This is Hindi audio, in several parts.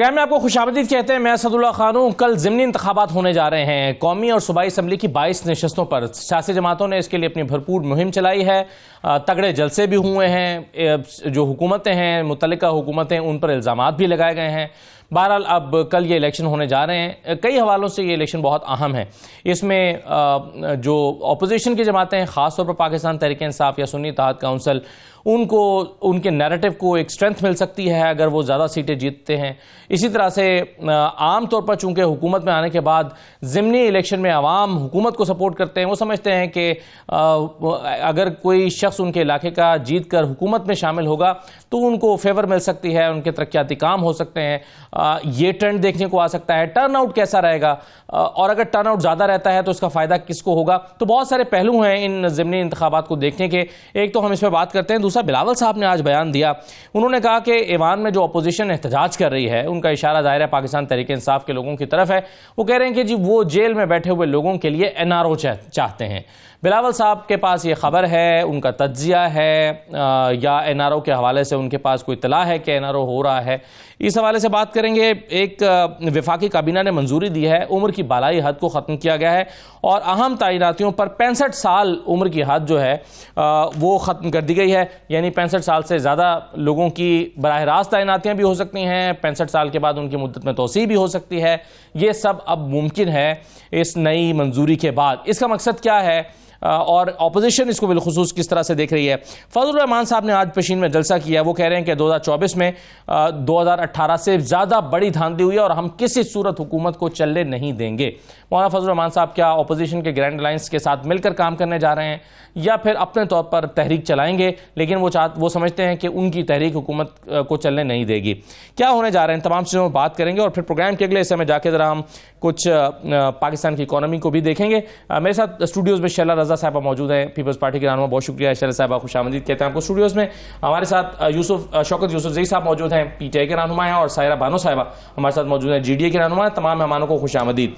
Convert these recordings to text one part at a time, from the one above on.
प्रोग्राम में आपको खुशामदीद कहते हैं, मैं सदुल्ला खान कल ज़मनी इंतबात होने जा रहे हैं। कौमी और सूबाई असम्बली की 22 नशस्तों पर सियासी जमातों ने इसके लिए अपनी भरपूर मुहिम चलाई है। तगड़े जलसे भी हुए हैं। जो हुकूमतें हैं मुतल हुकूमतें, उन पर इल्ज़ाम भी लगाए गए हैं। बहरहाल, अब कल ये इलेक्शन होने जा रहे हैं। कई हवालों से ये इलेक्शन बहुत अहम है। इसमें जो अपोजिशन की जमातें हैं, ख़ासतौर पर पाकिस्तान तहरीक इंसाफ या सुन्नी तहत काउंसिल उनको, उनके नैरेटिव को एक स्ट्रेंथ मिल सकती है अगर वो ज़्यादा सीटें जीतते हैं। इसी तरह से आम तौर पर चूँकि हुकूमत में आने के बाद ज़मनी इलेक्शन में आवाम हुकूमत को सपोर्ट करते हैं, वो समझते हैं कि अगर कोई शख्स उनके इलाके का जीत कर हुकूमत में शामिल होगा तो उनको फेवर मिल सकती है, उनके तरक्याती काम हो सकते हैं। ये ट्रेंड देखने को आ सकता है। टर्न आउट कैसा रहेगा? और अगर टर्न आउट ज़्यादा रहता है तो उसका फ़ायदा किसको होगा? तो बहुत सारे पहलू हैं इन ज़मनी इंतबात को देखने के। एक तो हम इस पर बात करते हैं दूसरा बिलावल साहब ने आज बयान दिया। उन्होंने कहा कि ईवान में जो अपोजिशन एहतजाज कर रही है, उनका इशारा ज़ाहिर है पाकिस्तान तरीके इंसाफ के लोगों की तरफ़ है। वो कह रहे हैं कि जी, वो जेल में बैठे हुए लोगों के लिए एन आर ओ चाहते हैं। बिलावल साहब के पास ये खबर है, उनका तज्जिया है या एन आर ओ के हवाले से उनके पास कोई इतला है कि एन आर ओ हो रहा है? इस हवाले से बात करेंगे, एक विफाकी काबीना ने मंजूरी दी है, उम्र की बालाई हद को ख़त्म किया गया है और अहम तैनातियों पर पैंसठ साल उम्र की हद जो है वो ख़त्म कर दी गई है। यानी पैंसठ साल से ज़्यादा लोगों की बरह रास्त तैनातियाँ भी हो सकती हैं, पैंसठ साल के बाद उनकी मुद्दत में तोसी भी हो सकती है। ये सब अब मुमकिन है, इस नई मंजूरी के बाद। इसका मकसद क्या है? और अपोजिशन इसको बिलखसूस किस तरह से देख रही है? फजल रहमान साहब ने आज पशीन में जलसा किया वो कह रहे हैं कि 2024 में 2018 से ज़्यादा बड़ी धांधली हुई है और हम किसी सूरत हुकूमत को चलने नहीं देंगे। मौलाना फजल रहमान साहब क्या अपोजिशन के ग्रैंड लाइन्स के साथ मिलकर काम करने जा रहे हैं या फिर अपने तौर पर तहरीक चलाएँगे? लेकिन वो चाह, वो समझते हैं कि उनकी तहरीक हुकूमत को चलने नहीं देगी। क्या होने जा रहे हैं? तमाम चीज़ों में बात करेंगे और फिर प्रोग्राम के अगले हिस्से में जाके ज़रा हम कुछ पाकिस्तान की इकोनॉमी को भी देखेंगे। मेरे साथ स्टूडियोज़ में शैला रजा साहबा मौजूद हैं। पीपल्स पार्टी के रहनुमा बहुत शुक्रिया। शैला साहबा खुश आमदीद कहते हैं। आपको स्टूडियोज़ में हमारे साथ यूसुफ शौकत यूसुफ जई साहब मौजूद हैं। पी टी आई के रहनुमा हैं और सायरा बानो साहबा हमारे साथ मौजूद हैं। जी डी ए के रहनुमा तमाम मेहमानों को खुश आमदीद।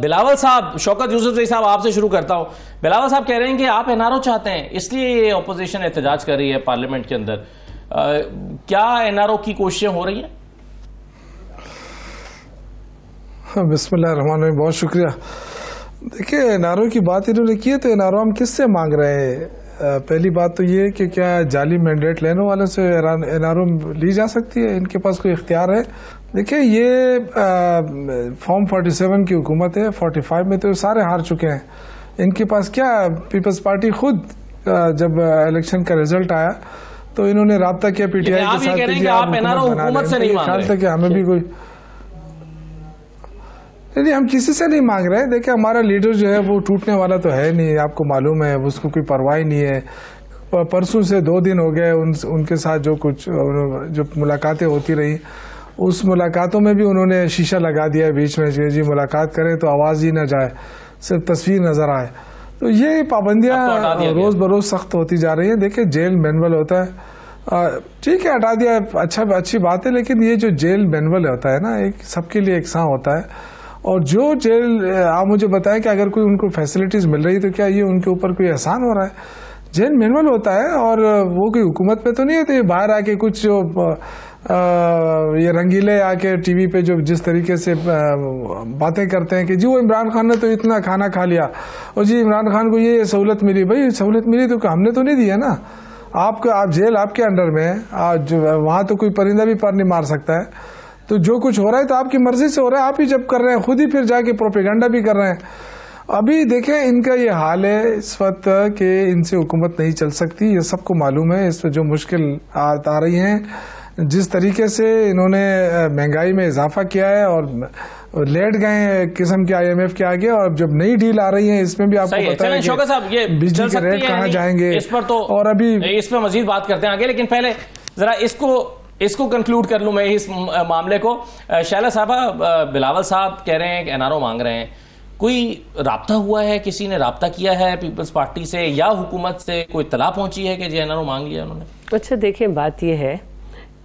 बिलावल साहब शौकत यूसुफ जई साहब आपसे शुरू करता हूँ। बिलावल साहब कह रहे हैं कि आप एनआरओ चाहते हैं इसलिए ये अपोजिशन एहतजाज कर रही है पार्लियामेंट के अंदर। क्या एनआरओ की कोशिशें हो रही हैं? हाँ, बिस्मिल्लाह बहुत शुक्रिया। देखिए एनआरओ की बात इन्होंने की है तो एनआरओ हम किससे मांग रहे हैं? पहली बात तो ये है कि क्या जाली मैंडेट लेने वाले से एनआरओ ली जा सकती है? इनके पास कोई इख्तियार है? देखिए ये फॉर्म 47 की हुकूमत है 45 में तो सारे हार चुके हैं। इनके पास क्या पीपल्स पार्टी खुद जब इलेक्शन का रिज़ल्ट आया तो इन्होंने रबता किया पीटीआई के साथ हमें भी कोई नहीं हम किसी से नहीं मांग रहे देखिए हमारा लीडर जो है वो टूटने वाला तो है नहीं आपको मालूम है उसको कोई परवाह नहीं है। परसों से दो दिन हो गए उन, उनके साथ जो कुछ जो मुलाकातें होती रही उस मुलाकातों में भी उन्होंने शीशा लगा दिया बीच में जी मुलाकात करें तो आवाज़ ही ना जाए सिर्फ़ तस्वीर नज़र आए। तो ये पाबंदियाँ तो रोज़ बरोज़ सख्त होती जा रही है। देखिए जेल मैनुअल होता है। ठीक है हटा दिया अच्छा अच्छी बात है लेकिन ये जो जेल मैनुअल होता है ना एक सबके लिए एक सा होता है। और जो जेल आप मुझे बताएँ कि अगर कोई उनको फैसिलिटीज़ मिल रही तो क्या ये उनके ऊपर कोई एहसान हो रहा है? जेल मैनुअल होता है और वो कोई हुकूमत पे तो नहीं होती? बाहर आके कुछ जो आ, ये रंगीले आके टीवी पे जो जिस तरीके से बातें करते हैं कि जी वो इमरान खान ने तो इतना खाना खा लिया। और जी इमरान खान को ये सहूलत मिली। भाई सहूलत मिली तो हमने तो नहीं दी है ना? आपका आप जेल आपके अंडर में है। आज वहाँ तो कोई परिंदा भी पर नहीं मार सकता है। तो जो कुछ हो रहा है तो आपकी मर्ज़ी से हो रहा है आप ही जब कर रहे हैं खुद ही फिर जाके प्रोपेगंडा भी कर रहे हैं। अभी देखें इनका ये हाल है इस वक्त कि इनसे हुकूमत नहीं चल सकती ये सबको मालूम है इस पर जो मुश्किल आ, आ रही हैं जिस तरीके से इन्होंने महँगाई में इजाफा किया है और लेट गए किस्म के आईएमएफ के आगे और जब नई डील आ रही है इसमें भी आपको पता है शोका साहब ये बिजली के रेट कहाँ जाएँगे। इस पर तो और अभी इस पर मजीद बात करते हैं आगे लेकिन पहले जरा इसको इसको कंक्लूड कर लूँ मैं इस मामले को। शैला साहबा बिलावल साहब कह रहे हैं कि एनआरओ मांग रहे हैं कोई रबता हुआ है? किसी ने रबता किया है पीपल्स पार्टी से या हुकूमत से कोई तला पहुँची है कि जी ओ मांग लिया उन्होंने? अच्छा देखिए बात यह है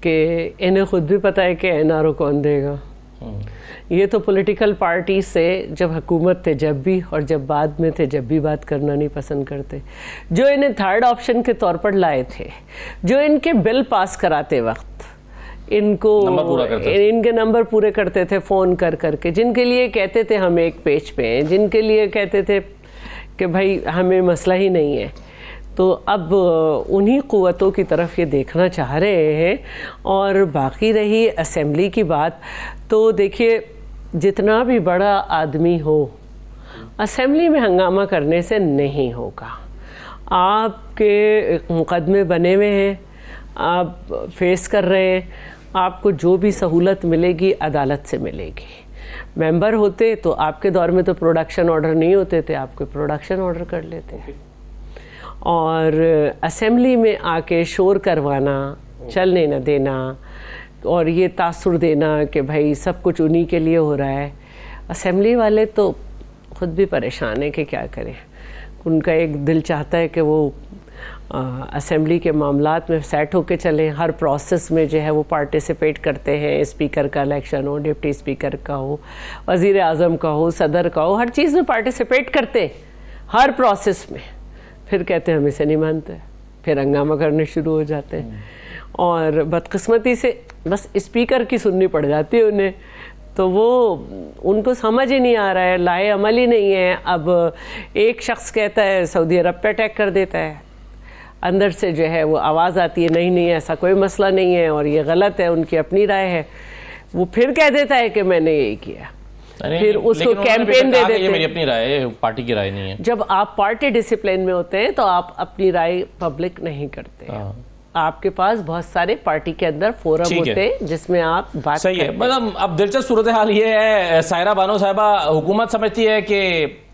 कि इन्हें खुद भी पता है कि एनआरओ कौन देगा। हम्म। ये तो पॉलिटिकल पार्टी से जब हुकूमत थे जब भी और जब बाद में थे जब भी बात करना नहीं पसंद करते जो इन्हें थर्ड ऑप्शन के तौर पर लाए थे जो इनके बिल पास कराते वक्त इनको। इनके नंबर पूरे करते थे फ़ोन कर करके जिनके लिए कहते थे हम एक पेज पे हैं जिनके लिए कहते थे कि भाई हमें मसला ही नहीं है तो अब उन्हीं क़ुवतों की तरफ़ ये देखना चाह रहे हैं और बाकी रही असेंबली की बात तो देखिए जितना भी बड़ा आदमी हो, असेंबली में हंगामा करने से नहीं होगा। आपके मुकदमे बने हुए हैं, आप फेस कर रहे हैं, आपको जो भी सहूलत मिलेगी, अदालत से मिलेगी। मेंबर होते तो आपके दौर में तो प्रोडक्शन ऑर्डर नहीं होते थे आपको प्रोडक्शन ऑर्डर कर लेते हैं। और असेंबली में आके शोर करवाना, चलने न देना और ये तासुर देना कि भाई सब कुछ उन्हीं के लिए हो रहा है। असेंबली वाले तो खुद भी परेशान हैं कि क्या करें। उनका एक दिल चाहता है कि वो असेंबली के मामलात में सेट होके चलें। हर प्रोसेस में जो है वो पार्टिसिपेट करते हैं। स्पीकर का इलेक्शन हो डिप्टी स्पीकर का हो वज़ी अजम का हो, सदर का हो, हर चीज़ में पार्टिसिपेट करते हर प्रोसेस में। फिर कहते हैं, हम इसे नहीं मानते। फिर हंगामा करने शुरू हो जाते हैं। और बदकस्मती से बस स्पीकर की सुननी पड़ जाती है उन्हें। तो वो उनको समझ ही नहीं आ रहा है लाए अमल ही नहीं है। अब एक शख्स कहता है सऊदी अरब पे अटैक कर देता है। अंदर से जो है वो आवाज़ आती है नहीं नहीं ऐसा कोई मसला नहीं है और ये गलत है उनकी अपनी राय है। वो फिर कह देता है कि मैंने यही किया। फिर उसको कैंपेन दे देते मेरी हैं। अपनी राय है पार्टी की राय नहीं है। जब आप पार्टी डिसिप्लिन में होते हैं तो आप अपनी राय पब्लिक नहीं करते। हाँ। आपके पास बहुत सारे पार्टी के अंदर फोरम होते हैं जिसमें आप बात सही है। मतलब अब दिलचस्प सूरत हाल ये है सायरा बानो साहबा हुकूमत समझती है कि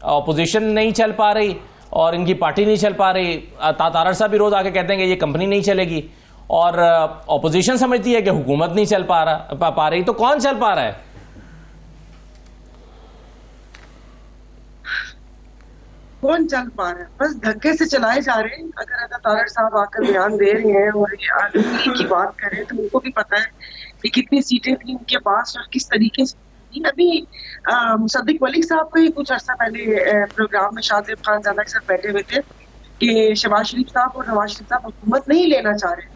अपोजिशन नहीं चल पा रही और इनकी पार्टी नहीं चल पा रही। तातारड़ साहब भी रोज आके कहते हैं कि ये कंपनी नहीं चलेगी। और अपोजिशन समझती है कि हुकूमत नहीं चल पा रहा पा, पा रही। तो कौन चल पा रहा है? कौन चल पा रहा है? बस धक्के से चलाए जा रहे हैं। अगर अदा तारड़ साहब आकर बयान दे रहे हैं और ये आलमगीर की बात करें तो उनको भी पता है कि कितनी सीटें थी उनके पास और किस तरीके से। अभी मुसद्दिक मलिक साहब का ही कुछ अर्सा पहले प्रोग्राम में शाहजेब खान ज़्यादा के साथ बैठे हुए थे कि शबाज शरीफ साहब और नवाज़ शरीफ साहब हुकूमत नहीं लेना चाह रहे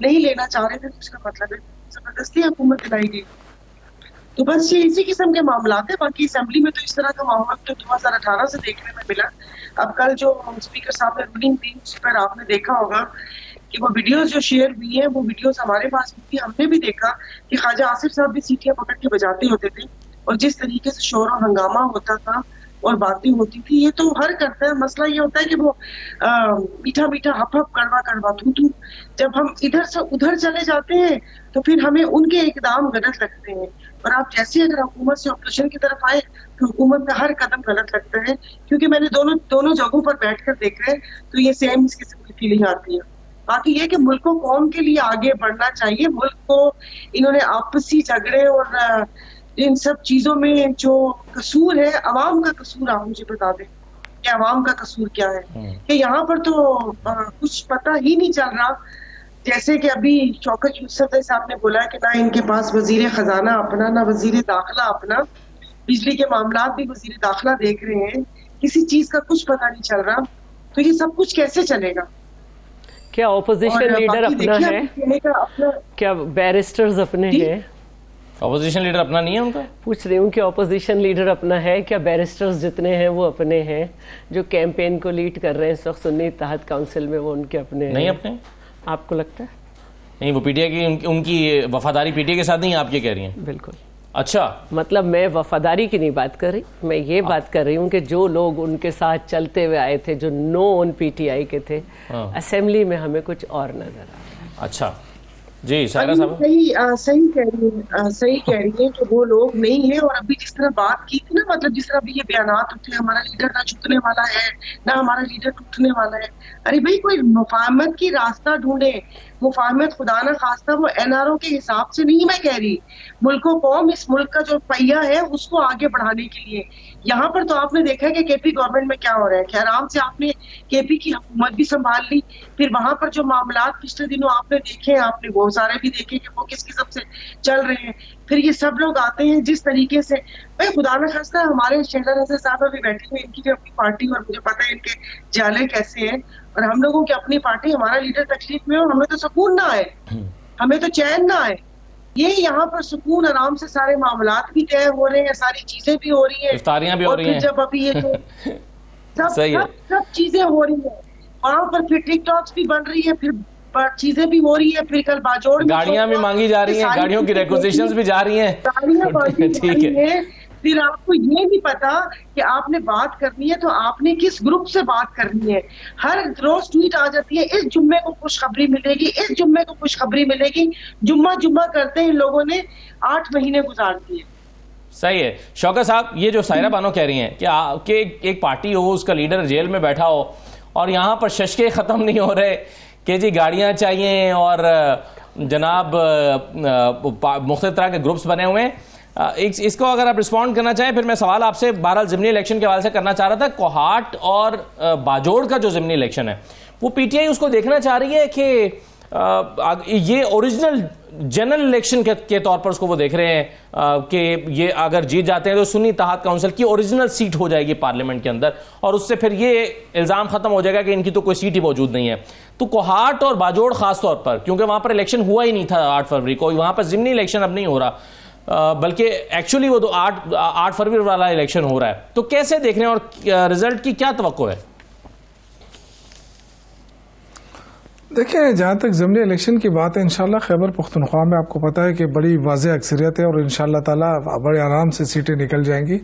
नहीं लेना चाह रहे थे तो उसका मतलब है ज़बरदस्ती हुकूमत दिलाई गई। तो बस ये इसी किस्म के मामला है बाकी असेंबली में तो इस तरह का माहौल तो दो हज़ार अठारह से देखने में मिला। अब कल जो स्पीकर साहब ने रूलिंग दी, उस पर आपने देखा होगा कि वो वीडियोस जो शेयर हुई है, वो वीडियोस हमारे पास भी थी। हमने भी देखा कि ख्वाजा आसिफ साहब भी सीटियाँ पकड़ के बजाते होते थे और जिस तरीके से शोर और हंगामा होता था और बातें होती थी, ये तो हर करता है। मसला ये होता है कि वो मीठा मीठा हप हप कड़वा कड़वा थू थू जब हम इधर से उधर चले जाते हैं तो फिर हमें उनके इकदाम गलत लगते हैं। और आप जैसे अगर हुकूमत से ऑपोजिशन की तरफ़ आए तो हुकूमत का हर कदम गलत लगता है क्योंकि मैंने दोनों दोनों जगहों पर बैठकर देखा है तो ये सेम इस किस्म की फीलिंग आती है। बाकी ये कि मुल्क को कौम के लिए आगे बढ़ना चाहिए मुल्क को इन्होंने आपसी झगड़े और इन सब चीज़ों में जो कसूर है अवाम का कसूर आप मुझे बता दें कि अवाम का कसूर क्या है? कि यहाँ पर तो कुछ पता ही नहीं चल रहा जैसे कि अभी शौकत यूसुफ साहब ने बोला कि ना इनके पास वज़ीर खजाना अपना ना वज़ीर दाखिला अपना। बिजली के मामला भी वज़ीर दाखिला देख रहे हैं। किसी चीज़ का कुछ पता नहीं चल रहा। तो ये सब कुछ कैसे चलेगा? क्या ऑपोजिशन लीडर अपना है? अपना क्या बैरिस्टर्स अपने हैं? अपोजिशन लीडर अपना नहीं है उनका? पूछ रही हूँ कि ऑपोजिशन लीडर अपना है? क्या बैरिस्टर्स जितने हैं वो अपने हैं? जो कैंपेन को लीड कर रहे हैं इस वक्त सुन्नी तहत काउंसिल में वो उनके अपने नहीं हैं? अपने। आपको लगता है? नहीं वो पीटीआई की उनकी, उनकी वफादारी पीटीआई के साथ नहीं आप ये कह रही हैं। बिल्कुल। अच्छा। मतलब मैं वफादारी की नहीं बात कर रही मैं ये आ, बात कर रही हूँ कि जो लोग उनके साथ चलते हुए आए थे जो नो ऑन पीटीआई के थे हाँ। असेंबली में हमें कुछ और नज़र आ अच्छा। जी सारा साहब। सही आ, सही कह रही है सही कह रही है कि वो लोग नहीं है और अभी जिस तरह बात की थी ना मतलब जिस तरह अभी ये बयान उठे हमारा लीडर ना झुकने वाला है ना हमारा लीडर टूटने वाला है अरे भाई कोई मुफामत की रास्ता ढूंढे मुफाहमत खुदा ना खास्ता, वो एनआरओ के हिसाब से नहीं मैं कह रही। मुल्क कौम इस मुल्क का जो पहिया है, उसको आगे बढ़ाने के लिए। यहाँ पर तो आपने देखा है कि केपी गवर्नमेंट में क्या हो रहा है। कि आराम से आपने केपी की हुकूमत भी संभाल ली। फिर वहाँ पर जो मामला पिछले दिनों आपने देखे हैं, आपने वो सारे भी देखे कि वो किस किस्म से चल रहे हैं। फिर ये सब लोग आते हैं जिस तरीके से, भाई खुदा न खास्ता, हमारे शहला नज़र साहब अभी बैठे हुए इनकी जो अपनी पार्टी और मुझे पता है इनके जाले कैसे हैं। और हम लोगों की अपनी पार्टी हमारा लीडर तकलीफ़ में हो हमें तो सुकून ना आए। हमें तो चैन ना आए। ये यहाँ पर सुकून आराम से सारे मामला भी तय हो रहे हैं सारी चीज़ें भी हो रही है। इफ्तारियाँ भी हो रही हैं। जब अभी ये जो सब। सब सब चीज़ें हो रही है वहाँ पर फिर टिकटॉक्स भी बन रही है फिर चीज़ें भी हो रही है फिर कल बाजोड़ गाड़ियाँ भी मांगी जा रही हैं गाड़ियों की चीज़ें रिक्वेजिशंस भी जा रही हैं। ठीक हैं फिर आपको ये नहीं पता कि आपने बात करनी है तो आपने किस ग्रुप से बात करनी है? हर रोज ट्वीट आ जाती है इस जुम्मे को खुशखबरी मिलेगी इस जुम्मे को खुशखबरी मिलेगी। जुम्मा जुम्मा करते इन लोगों ने आठ महीने गुजार दिए सही है। शौकत साहब ये जो सायरा बानो कह रही हैं कि आ- कि एक, एक पार्टी हो उसका लीडर जेल में बैठा हो और यहाँ पर शशके खत्म नहीं हो रहे कि जी गाड़ियाँ चाहिए और जनाब मुख्त तरह के ग्रुप्स बने हुए हैं। इस- इसको अगर आप रिस्पॉन्ड करना चाहें फिर मैं सवाल आपसे बहरहाल जिमनी इलेक्शन के हवाले से करना चाह रहा था। कोहाट और बाजोड़ का जो जिमनी इलेक्शन है वो पीटीआई उसको देखना चाह रही है कि ये ओरिजिनल जनरल इलेक्शन के, के तौर पर उसको वो देख रहे हैं कि ये अगर जीत जाते हैं तो सुन्नी तहात काउंसिल की ओरिजिनल सीट हो जाएगी पार्लियामेंट के अंदर और उससे फिर ये इल्ज़ाम खत्म हो जाएगा कि इनकी तो कोई सीट ही मौजूद नहीं है। तो कोहाट और बाजोड़ खास तौर पर क्योंकि वहाँ पर इलेक्शन हुआ ही नहीं था आठ फरवरी को वहाँ पर जिमनी इलेक्शन अब नहीं हो रहा। बल्कि एक्चुअली वो तो आठ आठ फरवरी वाला इलेक्शन हो रहा है। तो कैसे देख रहे हैं और रिज़ल्ट की क्या तो है? देखिए, जहाँ तक ज़मनी इलेक्शन की बात है, इंशाल्लाह खैबर पख्तनख्वा में आपको पता है कि बड़ी वाज अक्सरियत है और इंशाल्लाह ताला बड़े आराम से सीटें निकल जाएँगी।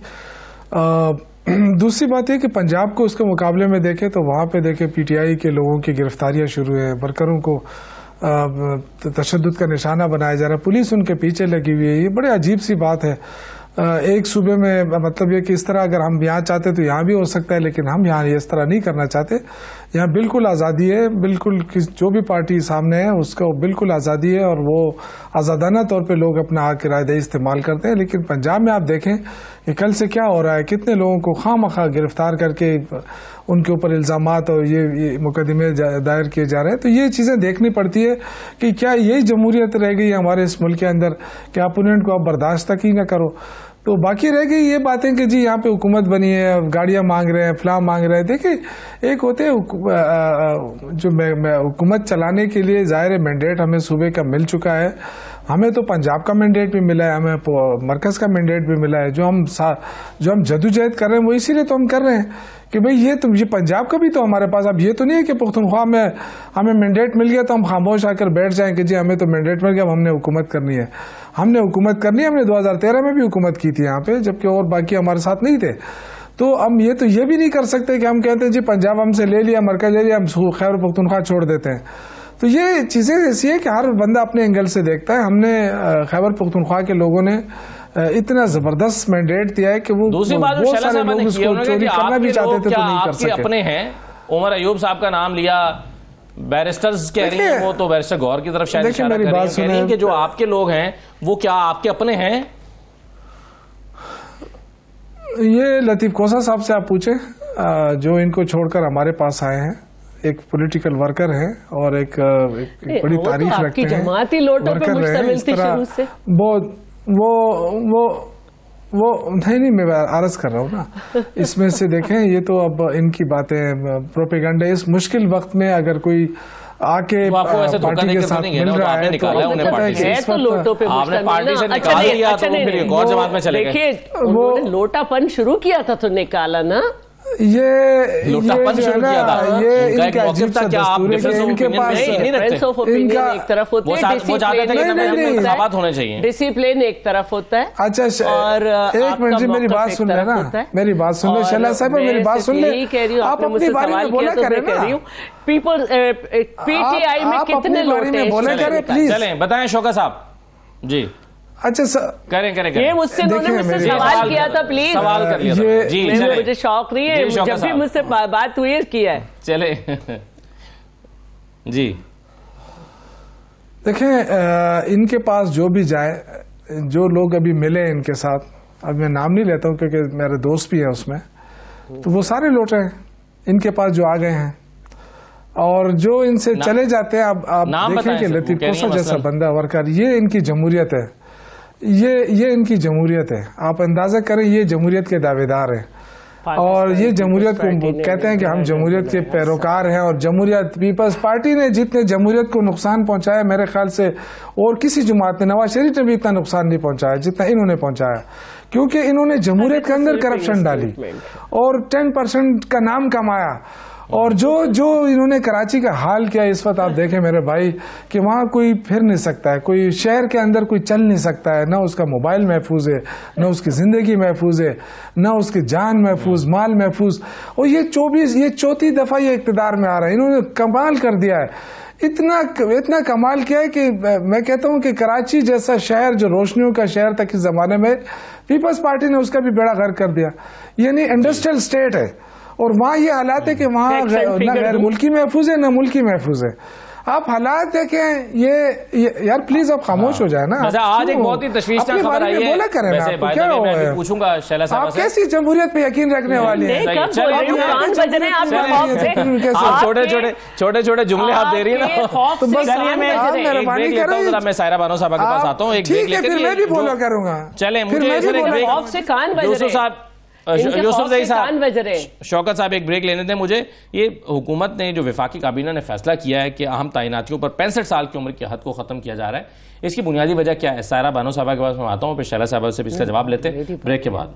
दूसरी बात यह कि पंजाब को उसके मुकाबले में देखें तो वहाँ पे देखें, पीटीआई के लोगों की गिरफ्तारियाँ शुरू है, वर्करों को तशद का निशाना बनाया जा रहा है। पुलिस उनके पीछे लगी हुई है। ये बड़े अजीब सी बात है। एक सूबे में मतलब ये कि इस तरह अगर हम यहाँ चाहते तो यहाँ भी हो सकता है, लेकिन हम यहाँ इस तरह नहीं करना चाहते। यहाँ बिल्कुल आज़ादी है। बिल्कुल किस, जो भी पार्टी सामने है, उसको बिल्कुल आज़ादी है और वो आज़ादाना तौर पे लोग अपना हक, इरादे इस्तेमाल करते हैं। लेकिन पंजाब में आप देखें कि कल से क्या हो रहा है? कितने लोगों को खाम खा गिरफ़्तार करके उनके ऊपर इल्ज़ाम और ये, ये मुकदमे दायर किए जा रहे हैं। तो ये चीज़ें देखनी पड़ती है कि क्या यही जमहूरियत रह गई हमारे इस मुल्क के अंदर कि अपोनेंट को आप बर्दाश्त तक ही ना करो। तो बाकी रह गई ये बातें कि जी यहाँ पे हुकूमत बनी है गाड़ियाँ मांग रहे हैं फलाम मांग रहे हैं। देखिए एक होते हैं जो हुकूमत चलाने के लिए ज़ाहिर मैंडेट हमें सूबे का मिल चुका है। हमें तो पंजाब का मैंडेट भी मिला है, हमें मरकज का मैंडेट भी मिला है, जो हम जो हम जदोजहद कर रहे हैं, वो इसीलिए तो हम कर रहे हैं कि भाई ये तुम ये पंजाब का भी तो हमारे पास, अब ये तो नहीं है कि पुख्तनख्वा में हमें मैंडेट मिल गया तो हम खामोश आकर बैठ जाएँ कि जी हमें तो मैंडेट मिल गया, अब हमने हुकूमत करनी है। हमने हुकूमत करनी है, हमने 2013 में भी हुकूमत की थी यहाँ पे, जबकि और बाकी हमारे साथ नहीं थे। तो हम ये तो ये भी नहीं कर सकते कि हम कहते हैं, जी पंजाब हमसे ले लिया, मरकज ले लिया, हम खैर पख्तनख्वा छोड़ देते हैं। तो ये चीज़ें ऐसी है कि हर बंदा अपने एंगल से देखता है। हमने खैबर पख्तनख्वा के लोगों ने इतना ज़बरदस्त मैंडेट दिया है कि वो दूसरी बात शैला सारे लोग उसको चोरी करना भी चाहते थे तो नहीं कर सके। अपने हैं? उमर अयूब साहब का नाम लिया बैरिस्टर्स कह रही हैं वो तो बैरिस्टर गौर की तरफ़ शायद इशारा कर रही हैं। कह रही हैं कि जो आपके लोग हैं वो क्या आपके अपने हैं? ये लतीफ कोसा साहब से आप पूछे जो इनको छोड़कर हमारे पास आए हैं। एक पॉलिटिकल वर्कर है और एक, एक, एक बड़ी तो तारीफ़ आपकी रखते हैं जमाती लोटों पे वर्कर मुझसे रहे हैं, इस मिलती तरह शुरू से। वो वो वो वो नहीं नहीं मैं आरज कर रहा हूँ ना इसमें से देखें ये तो अब इनकी बातें प्रोपेगेंडा इस मुश्किल वक्त में अगर कोई आके वो आपको ऐसे पार्टी के तो साथ मिल रहा है तो निकाला है उन्हें पार्टी से। तो लोटों पे आपने पार्टी से अच्छा निकाल दिया अच्छा तो फिर नहीं। एक और जमात में चले गए देखिए उन्होंने लोटापन शुरू किया था तो निकाला ना ये ये लुटापन शुरू किया था। ये इनका एक इनका मौक़िफ़ अजीब सा दस्तूर है। कि difference of इनके पास नहीं, नहीं रखते। डिफरेंस ऑफ़ ओपिनियन इनका- एक तरफ़ होती वो वो चाहते थे कि नहीं, नहीं, नहीं। इंतखाबात होने चाहिए। डिसिप्लिन एक तरफ़ होता है अच्छा और एक मिनट जी मेरी बात सुन। मेरी बात सुन ले शैला साहब मेरी बात सुन ले यही कह रही हूँ आप आपने अपनी बारी में बोला तो करें ना। रही हूँ पीपल पीटीआई में कितने बारी में बोला करें प्लीज़ चलें बताएँ शौका साहब। जी। अच्छा सर करें करें ये मुझसे मुझसे सवाल सवाल किया था प्लीज़ सवाल कर लिया था ये- जी मैं- चलें। मुझे शौक नहीं है जब भी मुझसे बात हुई है किया है। चले। जी। देखें इनके पास जो भी जाए जो लोग अभी मिले इनके साथ अब मैं नाम नहीं लेता हूँ क्योंकि मेरे दोस्त भी है उसमें तो वो सारे लौटे हैं इनके पास जो आ गए हैं। और जो इनसे चले जाते हैं आप आप देखें कि लतीफ कोसा जैसा बंदा वर्कर ये इनकी जमहूरियत है। ये ये इनकी जमहूरियत है। आप अंदाज़ा करें ये जमहूरियत के दावेदार हैं। और ये जमहूरियत को कहते हैं कि हम जमहूरियत के पैरोकार हैं और जमहूरियत पीपल्स पार्टी ने जितने जमहूरियत को नुकसान पहुँचाया मेरे ख्याल से और किसी जमात ने नवाज़ शरीफ ने भी इतना नुकसान नहीं पहुँचाया जितना इन्होंने पहुँचाया। क्योंकि इन्होंने जमहूरियत के अंदर करप्शन डाली और टेन परसेंट का नाम कमाया। और जो जो इन्होंने कराची का हाल किया इस वक्त आप देखें मेरे भाई कि वहाँ कोई फिर नहीं सकता है कोई शहर के अंदर कोई चल नहीं सकता है ना उसका मोबाइल महफूज है न उसकी ज़िंदगी महफूज है न उसकी जान महफूज माल महफूज। और ये चौबीस ये चौथी दफ़ा ये इकतदार में आ रहा है इन्होंने कमाल कर दिया है। इतना इतना कमाल किया है कि मैं कहता हूँ कि कराची जैसा शहर जो रोशनियों का शहर था किस जमाने में पीपल्स पार्टी ने उसका भी बेड़ा गर्क कर दिया। यानी इंडस्ट्रियल स्टेट है। और वहाँ ये हालात है कि वहाँ न गैर मुल्की महफूज है न मुल्की महफूज है। आप हालात देखें ये, ये यार प्लीज़ आप खामोश हो जाए ना। आज एक बहुत ही तशवीशनाक अपने खबर बारे आई में है। बोला करें आपको क्या हुआ है पूछूँगा शैला साहब आप से। कैसी जमहूरियत पे यकीन रखने वाली हैं? है, हूँ हैं। छोटे छोटे छोटे छोटे जुमले आप दे रही है ना? तो बस हैं। मेहरबानी हूँ करें। मैं सायरा बानो साहब के पास आता हूँ। एक ठीक है, फिर मैं भी बोला करूँगा। चले फिर मुझे हैं। साहब शौकत साहब एक ब्रेक लेने दें मुझे। ये हुकूमत ने जो विफाकी काबीना ने फैसला किया है कि अहम तैनातियों पर पैंसठ साल की उम्र की हद को खत्म किया जा रहा है। इसकी बुनियादी वजह क्या है? सायरा बानो साहबा के पास मैं आता हूँ फिर शैला साहबा से भी इसका जवाब लेते हैं। ब्रेक के बाद।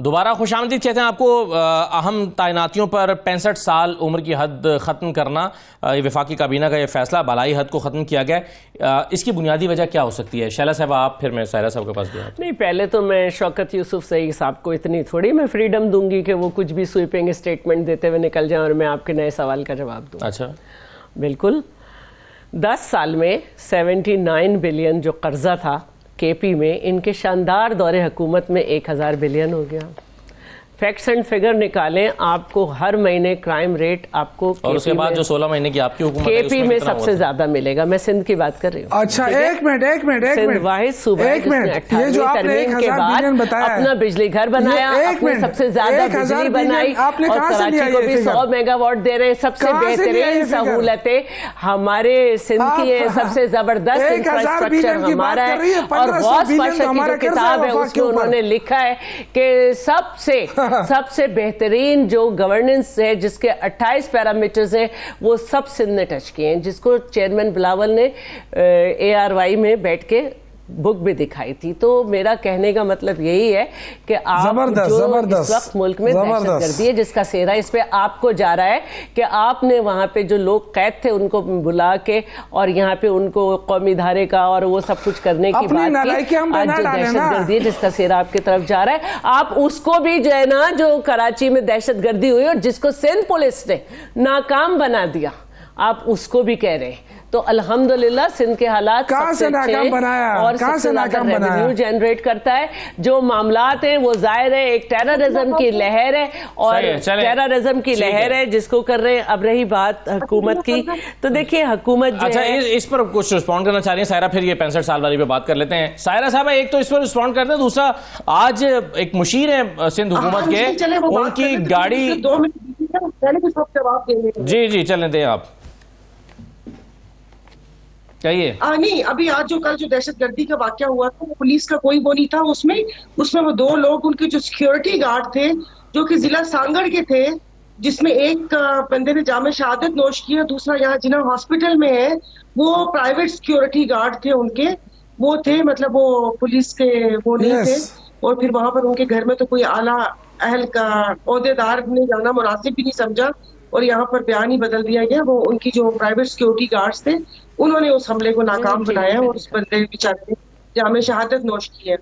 दोबारा खुश आमदीद कहते हैं आपको अहम तैनातियों पर पैंसठ साल उम्र की हद ख़त्म करना ये विफाकी काबीना का यह फैसला बालाई हद को ख़त्म किया गया। इसकी बुनियादी वजह क्या हो सकती है? शैला साहब आप फिर मैं सायरा साहब के पास आता नहीं पहले तो मैं शौकत यूसुफ सही साहब को इतनी थोड़ी मैं फ्रीडम दूँगी कि वो कुछ भी स्वीपिंग स्टेटमेंट देते हुए निकल जाएँ और मैं आपके नए सवाल का जवाब दूँ। अच्छा। बिल्कुल। दस साल में 79 बिलियन जो कर्जा था केपी में इनके शानदार दौरे हुकूमत में 1000 बिलियन हो गया। फैक्ट्स एंड फिगर निकालें आपको हर महीने क्राइम रेट आपको और उसके बाद जो 16 महीने की आपकी हुकूमत है, केपी उसमें में सबसे ज़्यादा मिलेगा। मैं सिंध की बात कर रही हूँ। अच्छा एक मिनट एक मिनट एक मिनट। वाहिद सूबा एक मिनट ये जो आपने एक के हज़ार बाद बिलियन बताया अपना बिजली घर बनाया ये एक मिनट, सबसे ज़्यादा बिजली बनाई आपने और कराची को भी? 100 मेगावाट दे रहे हैं सबसे से बेहतरीन सहूलतें हमारे सिंध की है सबसे ज़बरदस्त इंफ्रास्ट्रक्चर बिलियन की बात हमारा है, है और 1500 गौस पाशा तो की जो किताब है उसमें उन्होंने लिखा है कि सबसे सबसे बेहतरीन जो गवर्नेंस है, जिसके 28 पैरामीटर्स हैं, वो सब सिंध ने टच किए हैं, जिसको चेयरमैन बिलावल ने ए आर वाई में बैठ के बुक भी दिखाई थी। तो मेरा कहने का मतलब यही है कि आप ज़बरदस्त, जो ज़बरदस्त, इस वक्त मुल्क में। दहशतगर्दी है जिसका सेरा इस पे आपको जा रहा है कि आपने वहाँ पे जो लोग कैद थे उनको बुला के और यहाँ पे उनको कौमी धारे का और वो सब कुछ करने की बात की हम आज जो दहशतगर्दी है जिसका सेहरा आपकी तरफ़ जा रहा है आप उसको भी जो है ना जो कराची में दहशतगर्दी हुई और जिसको सिंध पुलिस ने नाकाम बना दिया आप उसको भी कह रहे हैं। तो अल्हम्दुलिल्लाह सिंध के हालात कहाँ सबसे से नाकाम अच्छे बनाया? और कहाँ सबसे से ज़्यादा नाकाम बनाया? जनरेट करता है। जो मामलात हैं वो ज़ाहिर है एक टेररिज्म की लहर है और है, चलें। टेररिज्म की लहर है जिसको कर रहे हैं अब रही बात हुकूमत की। तो देखिए हुकूमत अच्छा इस, इस पर कुछ रिस्पॉन्ड करना चाह रही है। सायरा फिर ये पैंसठ साल वाली पे बात कर लेते हैं। सायरा साहब एक तो इस पर रिस्पॉन्ड करते हैं दूसरा आज एक मुशीर है सिंध हुकूमत हाँ, जी, चले के उनकी हैं, गाड़ी दो मिनट जी जी चलने दें आप। कहिए आ, नहीं अभी आज जो कल जो दहशत गर्दी का वाक्य हुआ था वो पुलिस का कोई वो नहीं था उसमें उसमें वो दो लोग उनके जो सिक्योरिटी गार्ड थे जो कि जिला सांगड़ के थे जिसमें एक बंदे ने जाम शहादत नोश किया दूसरा यहाँ जिना हॉस्पिटल में है वो प्राइवेट सिक्योरिटी गार्ड थे उनके वो थे मतलब वो पुलिस के वो नहीं Yes. थे और फिर वहाँ पर उनके घर में तो कोई आला अहल का अहदेदार ने जाना मुनासिब भी नहीं समझा और यहाँ पर बयान ही बदल दिया गया वो उनकी जो प्राइवेट सिक्योरिटी गार्ड्स थे उन्होंने उस हमले को नाकाम बनाया। और उस बंदे बेचारे जामे शहादत नोश की है।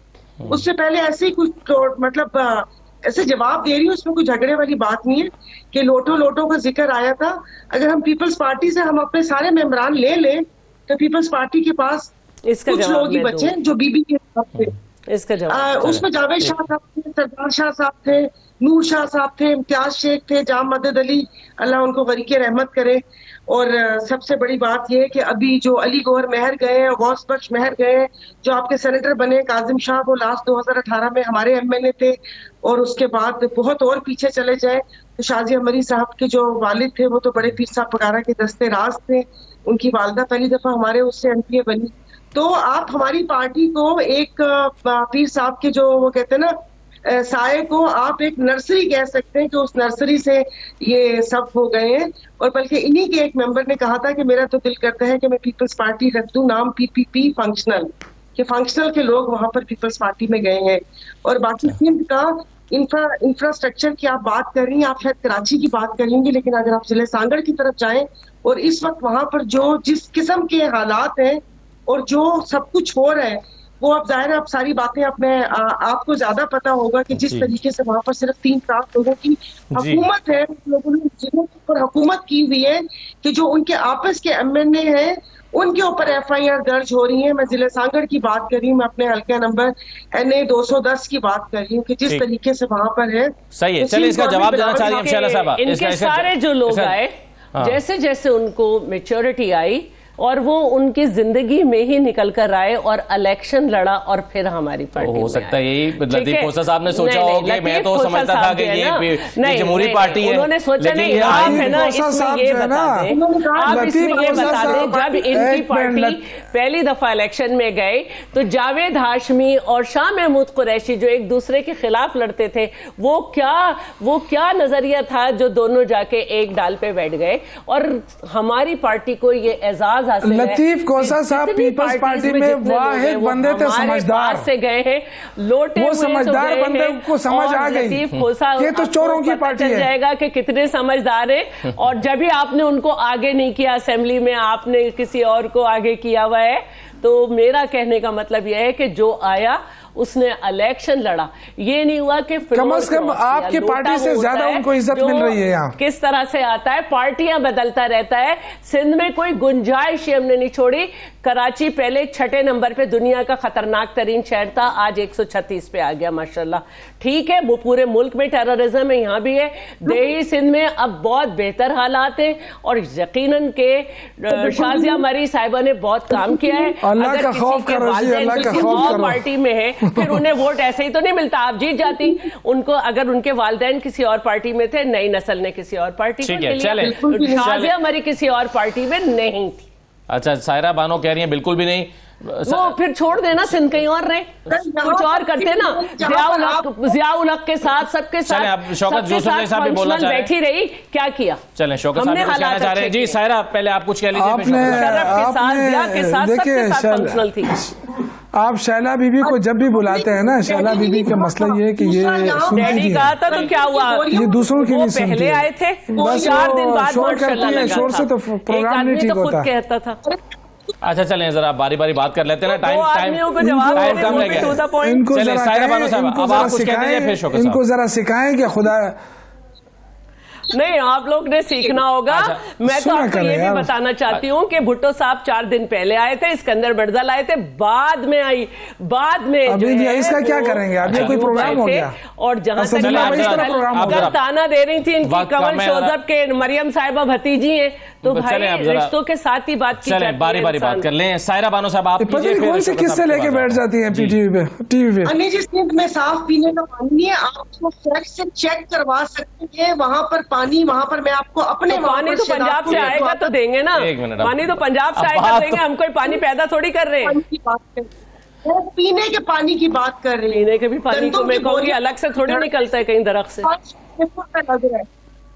उससे पहले ऐसे ही कुछ मतलब ऐसे जवाब दे रही हूँ उसमें कोई झगड़े वाली बात नहीं है कि लोटो लोटो का ज़िक्र आया था। अगर हम पीपल्स पार्टी से हम अपने सारे मेंबरान ले लें तो पीपल्स पार्टी के पास इसका कुछ लोग ही बचे जो बीबी के हिसाब से इसका जवाब। उसमें जावेद शाह साहब थे सरदार शाह साहब थे नूर शाह साहब थे इम्तियाज़ शेख थे जाम मदद अली अल्लाह उनको गरीक रहमत करे। और सबसे बड़ी बात यह है कि अभी जो अली गौहर मेहर गए हैं गौस बख्श मेहर गए हैं, जो आपके सेनेटर बने काजिम शाह, वो लास्ट 2018 में हमारे एमएलए थे और उसके बाद बहुत और पीछे चले जाए। तो शाजिया अमरी साहब के जो वालिद थे, वो तो बड़े पीर साहब पगारा के दस्ते राज थे। उनकी वालदा पहली दफ़ा हमारे उससे एमपीए बनी। तो आप हमारी पार्टी को एक पीर साहब के जो वो कहते हैं ना साय को आप एक नर्सरी कह सकते हैं कि उस नर्सरी से ये सब हो गए हैं। और बल्कि इन्हीं के एक मेंबर ने कहा था कि मेरा तो दिल करता है कि मैं पीपल्स पार्टी रख दूँ नाम पीपीपी फंक्शनल कि फंक्शनल के लोग वहाँ पर पीपल्स पार्टी में गए हैं। और बाकी सिंध का इंफ्रा इंफ्रास्ट्रक्चर की आप बात कर रही हैं आप शायद कराची की बात करेंगे लेकिन अगर आप ज़िले सांगड़ की तरफ़ जाएँ और इस वक्त वहाँ पर जो जिस किस्म के हालात हैं और जो सब कुछ हो रहा है वो अब ज़ाहिर है अब सारी बातें अब मैं आ, आपको ज़्यादा पता होगा कि जिस तरीके से वहाँ पर सिर्फ़ तीन चार लोगों की हुकूमत है उन लोगों ने जिनों के ऊपर हुकूमत की हुई है कि जो उनके आपस के एमएनए हैं उनके ऊपर एफआईआर दर्ज हो रही है। मैं ज़िले सांगड़ की बात कर रही हूँ मैं अपने हल्का नंबर एन ए दो सौ दस की बात कर रही हूँ कि जिस तरीके से वहाँ पर है सही है। चलिए इसका जवाब देना चाह रही हैं सारे जो लोग आए हाँ। जैसे जैसे उनको मेच्योरिटी आई और वो उनकी ज़िंदगी में ही निकल कर आए और इलेक्शन लड़ा और फिर हमारी पार्टी हो सकता है यही ठीक लतीफ खोसा साहब ने सोचा हो कि मैं तो समझता था कि ये जमहूरी पार्टी है। उन्होंने सोचा नहीं आप है ना इसमें ये बता दें आप इसमें ये बता दें जब इनकी पार्टी पहली दफ़ा इलेक्शन में गए तो जावेद हाशमी और शाह महमूद कुरैशी जो एक दूसरे के खिलाफ लड़ते थे वो क्या वो क्या नज़रिया था जो दोनों जाके एक डाल पे बैठ गए? और हमारी पार्टी को ये एजाज हासिल लतीफ कौसा साहब पीपल्स पार्टी में वाहिद बंदे थे समझदार। से गए हैं लोटे वो तो समझदार बंदे को समझ आ गई। लतीफ कौसा ये तो चोरों की पार्टी है। जाएगा कि कितने समझदार हैं और जब भी आपने उनको आगे नहीं किया असेंबली में आपने किसी और को आगे किया हुआ है तो मेरा कहने का मतलब यह है कि जो आया उसने इलेक्शन लड़ा। ये नहीं हुआ कि कम से कम आपकी पार्टी से ज़्यादा उनको इज़्ज़त मिल रही है यहाँ। किस तरह से आता है पार्टियाँ बदलता रहता है। सिंध में कोई गुंजाइश ही हमने नहीं छोड़ी। कराची पहले छठे नंबर पे दुनिया का खतरनाक तरीन शहर था आज 136 पे आ गया माशाल्लाह। ठीक है वो पूरे मुल्क में टेररिज्म है यहाँ भी है। देही सिंध में अब बहुत बेहतर हालात हैं और यकीनन के शाजिया मरी साहिबा ने बहुत काम किया है। अल्लाह अगर का किसी खौफ के अल्लाह खौफ और पार्टी में है फिर उन्हें वोट ऐसे ही तो नहीं मिलता आप जीत जाती उनको अगर उनके वालदेन किसी और पार्टी में थे नई नस्ल ने किसी और पार्टी में को है, ले लिया। चले, चले। शाजिया मरी किसी और पार्टी में नहीं थी अच्छा सायरा बानो कह रही है बिल्कुल भी नहीं वो फिर छोड़ देना सिंध कहीं और रहे। कुछ और करते ना। जियाउल हक जियाउल हक के साथ सबके साथ शौकत सबके साथ साहब भी बोलना चाह बैठी रही क्या किया? चले शौकत साहब कुछ कहना चाह रहे हैं। जी। सायरा पहले आप कुछ कह लीजिए आपने आपने- जिया के साथ, सबके देखिए। आप शैला बीबी को जब भी बुलाते हैं ना शैला बीबी का मसला ये है कि ये डैडी कहा था तो क्या हुआ? ये दूसरों की नहीं पहले आए थे बस चार दिन बाद शोर माशाल्लाह करती है, शोर से तो प्रोग्राम नहीं ठीक तो होता। कहता था। अच्छा चले जरा बारी बारी बात कर लेते हैं ना। टाइम को टाइम जवाब टाइम कम रह गया इनको जरा सायरा कहें, बानो साहब, इनको अब जरा आप कुछ कह दीजिए, सिखाएँ, इनको जरा सिखाएँ कि खुदा नहीं आप लोग ने सीखना होगा। अच्छा, मैं तो आपको ये भी बताना चाहती हूँ कि भुट्टो साहब चार दिन पहले आए थे इसकंदर बड़जा लाए थे बाद में आई बाद में अभी जो है, इसका क्या करेंगे? अब ये अच्छा, कोई प्रोग्राम हो गया? और जहाँ तक ताना दे रही थी इनकी वक्त कम कंवल शोजब के मरियम साहिबा भतीजी हैं। तो भाई रिश्तों के साथ ही बात की चलें जाती बारी है बारी बात इंसान। कर लें। सायरा बानो साहब आप पता नहीं कौन से किस्से लेके बैठ जाती हैं। जी। पीटीवी पे टीवी पे। अन्य जिस सिंध में साफ़ पीने का पानी है आप उसको फैक्ट से चेक करवा सकते हैं वहाँ पर पानी वहाँ पर मैं आपको अपने तो पानी तो पंजाब से आएगा तो देंगे ना। पानी तो पंजाब से आएगा बात देंगे तो- हम कोई पानी पैदा थोड़ी कर रहे हैं। पानी की बात पीने के बात कर रही हूँ। पीने के भी पानी को मैं कहूँगी अलग से थोड़ी निकलता है कहीं दरख्त से।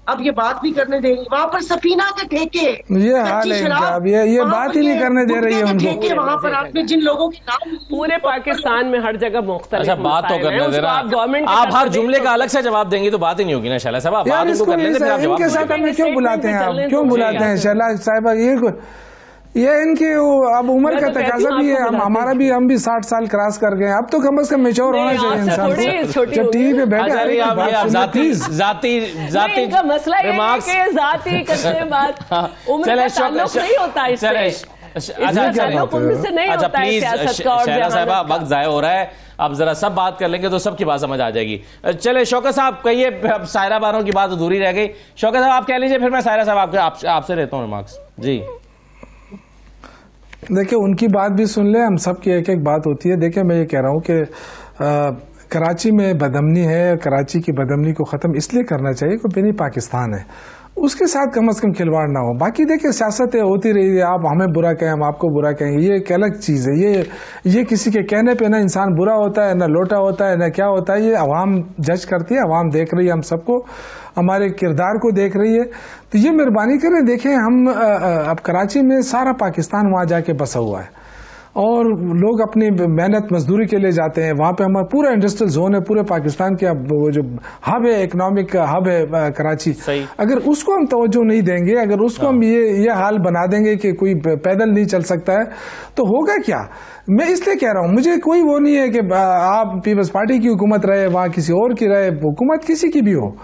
अब ये बात भी करने दे रही वहाँ पर सफीना के ठेके ये हाल है अब ये- ये बात ही नहीं करने दे रही है वहाँ उनको। ठेके वहाँ पर आपने जिन लोगों के नाम पूरे पाकिस्तान में हर जगह मुख्तलिफ़ अच्छा बात तो करने दे रहा आप गवर्नमेंट आप हर जुमले का अलग से जवाब देंगे तो बात ही नहीं होगी ना शैला साहब। आप बात उनको करने दे फिर आप जवाब इनके साथ हमें क्यों बुलाते हैं आप? क्यों बुलाते हैं। शैला साहब? ये ये इनकी वो- अब उम्र का तो तकाजा भी है हम हमारा भी हम भी साठ साल क्रॉस कर गए अब तो कम अज कम मेच्योर होना चाहिए इंसान थोड़ी को छोटी जब टीवी पे बैठे मसला। वक्त जाया हो रहा है। अब जरा सब बात कर लेंगे तो सबकी बात समझ आ जाएगी। चले शौकत साहब कहिए अब सायरा बानों की बात अधूरी रह गई। शौकत साहब आप कह लीजिए फिर मैं सायरा साहब आपके आप, आपसे रहता हूँ रिमार्क्स जी। देखिए, उनकी बात भी सुन ले, हम सब की एक एक बात होती है। देखिए, मैं ये कह रहा हूँ कि कराची में बदमनी है, कराची की बदमनी को ख़त्म इसलिए करना चाहिए क्योंकि पाकिस्तान है। उसके साथ कम अज़ कम खिलवाड़ ना हो। बाकी देखिए, सियासत होती रही है, आप हमें बुरा कहें, हम आपको बुरा कहें, ये एक अलग चीज़ है। ये ये किसी के कहने पे ना इंसान बुरा होता है, ना लोटा होता है, ना क्या होता है, ये अवाम जज करती है अवाम देख रही है, हम सबको, हमारे किरदार को देख रही है। तो ये मेहरबानी करें, देखें, हम अब कराची में सारा पाकिस्तान वहाँ जाके बसा हुआ है। और लोग अपनी मेहनत मजदूरी के लिए जाते हैं। वहाँ पे हमारा पूरा इंडस्ट्रियल जोन है पूरे पाकिस्तान के अब वो जो हब है इकोनॉमिक हब है कराची। अगर उसको हम तवज्जो नहीं देंगे अगर उसको हम ये ये हाल बना देंगे कि कोई पैदल नहीं चल सकता है तो होगा क्या? मैं इसलिए कह रहा हूँ मुझे कोई वो नहीं है कि आप पीपल्स पार्टी की हुकूमत रहे वहाँ किसी और की रहे हुकूमत किसी की भी हो।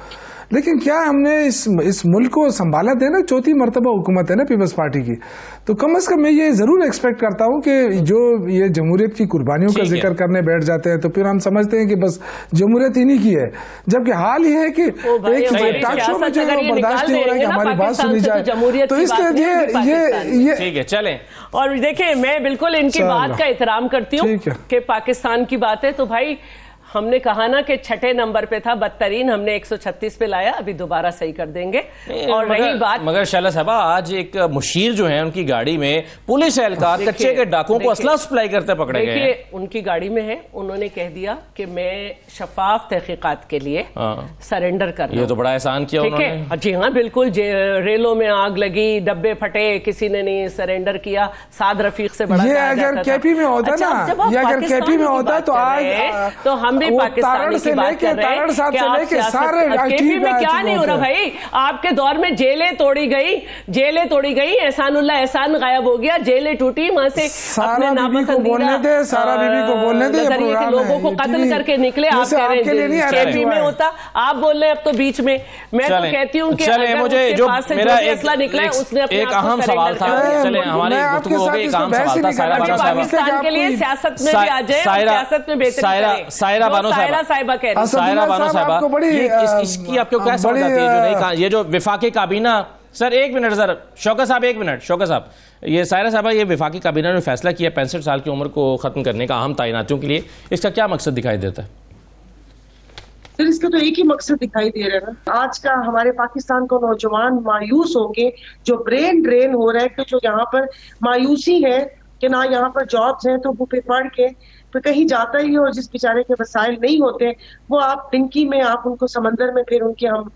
लेकिन क्या हमने इस इस मुल्क को संभाला? थे ना चौथी मरतबा हुकूमत है ना पीपल्स पार्टी की। तो कम अज कम मैं ये ज़रूर एक्सपेक्ट करता हूँ कि जो ये जमहूरियत की कुर्बानियों का ज़िक्र करने बैठ जाते हैं तो फिर हम समझते हैं कि बस जमहूरियत इन्हीं की है। जबकि हाल ये है कि एक टॉक शो में जो अगर बर्दाश्त नहीं हो रहा है कि हमारी बात सुनी जाए तो जमहूरियत तो इसलिए ये ये ठीक है चलें। और देखिए मैं बिल्कुल इनकी बात का एहतराम करती हूँ। कि पाकिस्तान की बात है। तो भाई हमने कहा ना कि छठे नंबर पे था बदतरीन हमने 136 पे लाया अभी दोबारा सही कर देंगे। और मगर, रही बात मगर शैला साहबा आज एक मुशीर जो है उनकी गाड़ी में पुलिस एहलकार कच्चे के डाकुओं को असला सप्लाई करते पकड़े गए हैं। उनकी गाड़ी में है। उन्होंने कह दिया कि मैं शफाफ तहकीकात के लिए हाँ। सरेंडर कर ये तो बड़ा एहसान किया ठीक उन्होंने। है जी हाँ बिल्कुल रेलों में आग लगी डब्बे फटे किसी ने नहीं सरेंडर किया। साद रफीक से बड़ा अगर केपी में होता अच्छा, ना, अगर केपी में होता तो आज, हैं, तो हम भी पाकिस्तान की बात कर रहे हैं कि आप सियासत- सारे केपी में क्या नहीं हो रहा भाई? आपके दौर में जेलें तोड़ी गई जेलें तोड़ी गई एहसानुल्लाह एहसान गायब हो गया जेलें टूटी वहाँ से सारा अपने बीबी को नापसंदीदा, बोलने दे सारा बीबी को बोलने दे के लोगों को कत्ल करके निकले आप कह रहे हैं केपी में होता। आप बोल रहे हैं अब तो बीच में। मैं तो कहती हूँ कि मुझे जो मेरा असला निकला है उसने अपने एक अहम सवाल था। हमारी गुफ्तगू हो गई एक अहम सवाल पाकिस्तान के लिए सियासत में भी आ जाए सियासत में बेहतरी सायरा-। सायरा बानो सायरा साहिबा कह रही सायरा बानो साहब साहबा। आपको बड़ी, ये इसकी आपको क्या समझ आती है जो नहीं कहा? ये जो विफाकी काबीना सर एक मिनट सर शौकत साहब एक मिनट शौकत साहब। ये सायरा साहबा ये विफाकी काबीना ने फैसला किया पैंसठ साल की उम्र को खत्म करने का अहम तैनातियों के लिए। इसका क्या मकसद दिखाई देता है? फिर इसका तो एक ही मकसद दिखाई दे रहा है ना। आज का हमारे पाकिस्तान को नौजवान मायूस होंगे जो ब्रेन ड्रेन हो रहा है कि जो यहाँ पर मायूसी है कि ना यहाँ पर जॉब्स हैं तो वो पे पढ़ के फिर कहीं जाता ही और जिस बेचारे के वसाइल नहीं होते, वो आप डिंकी में, आप उनको समंदर में, फिर उनके हम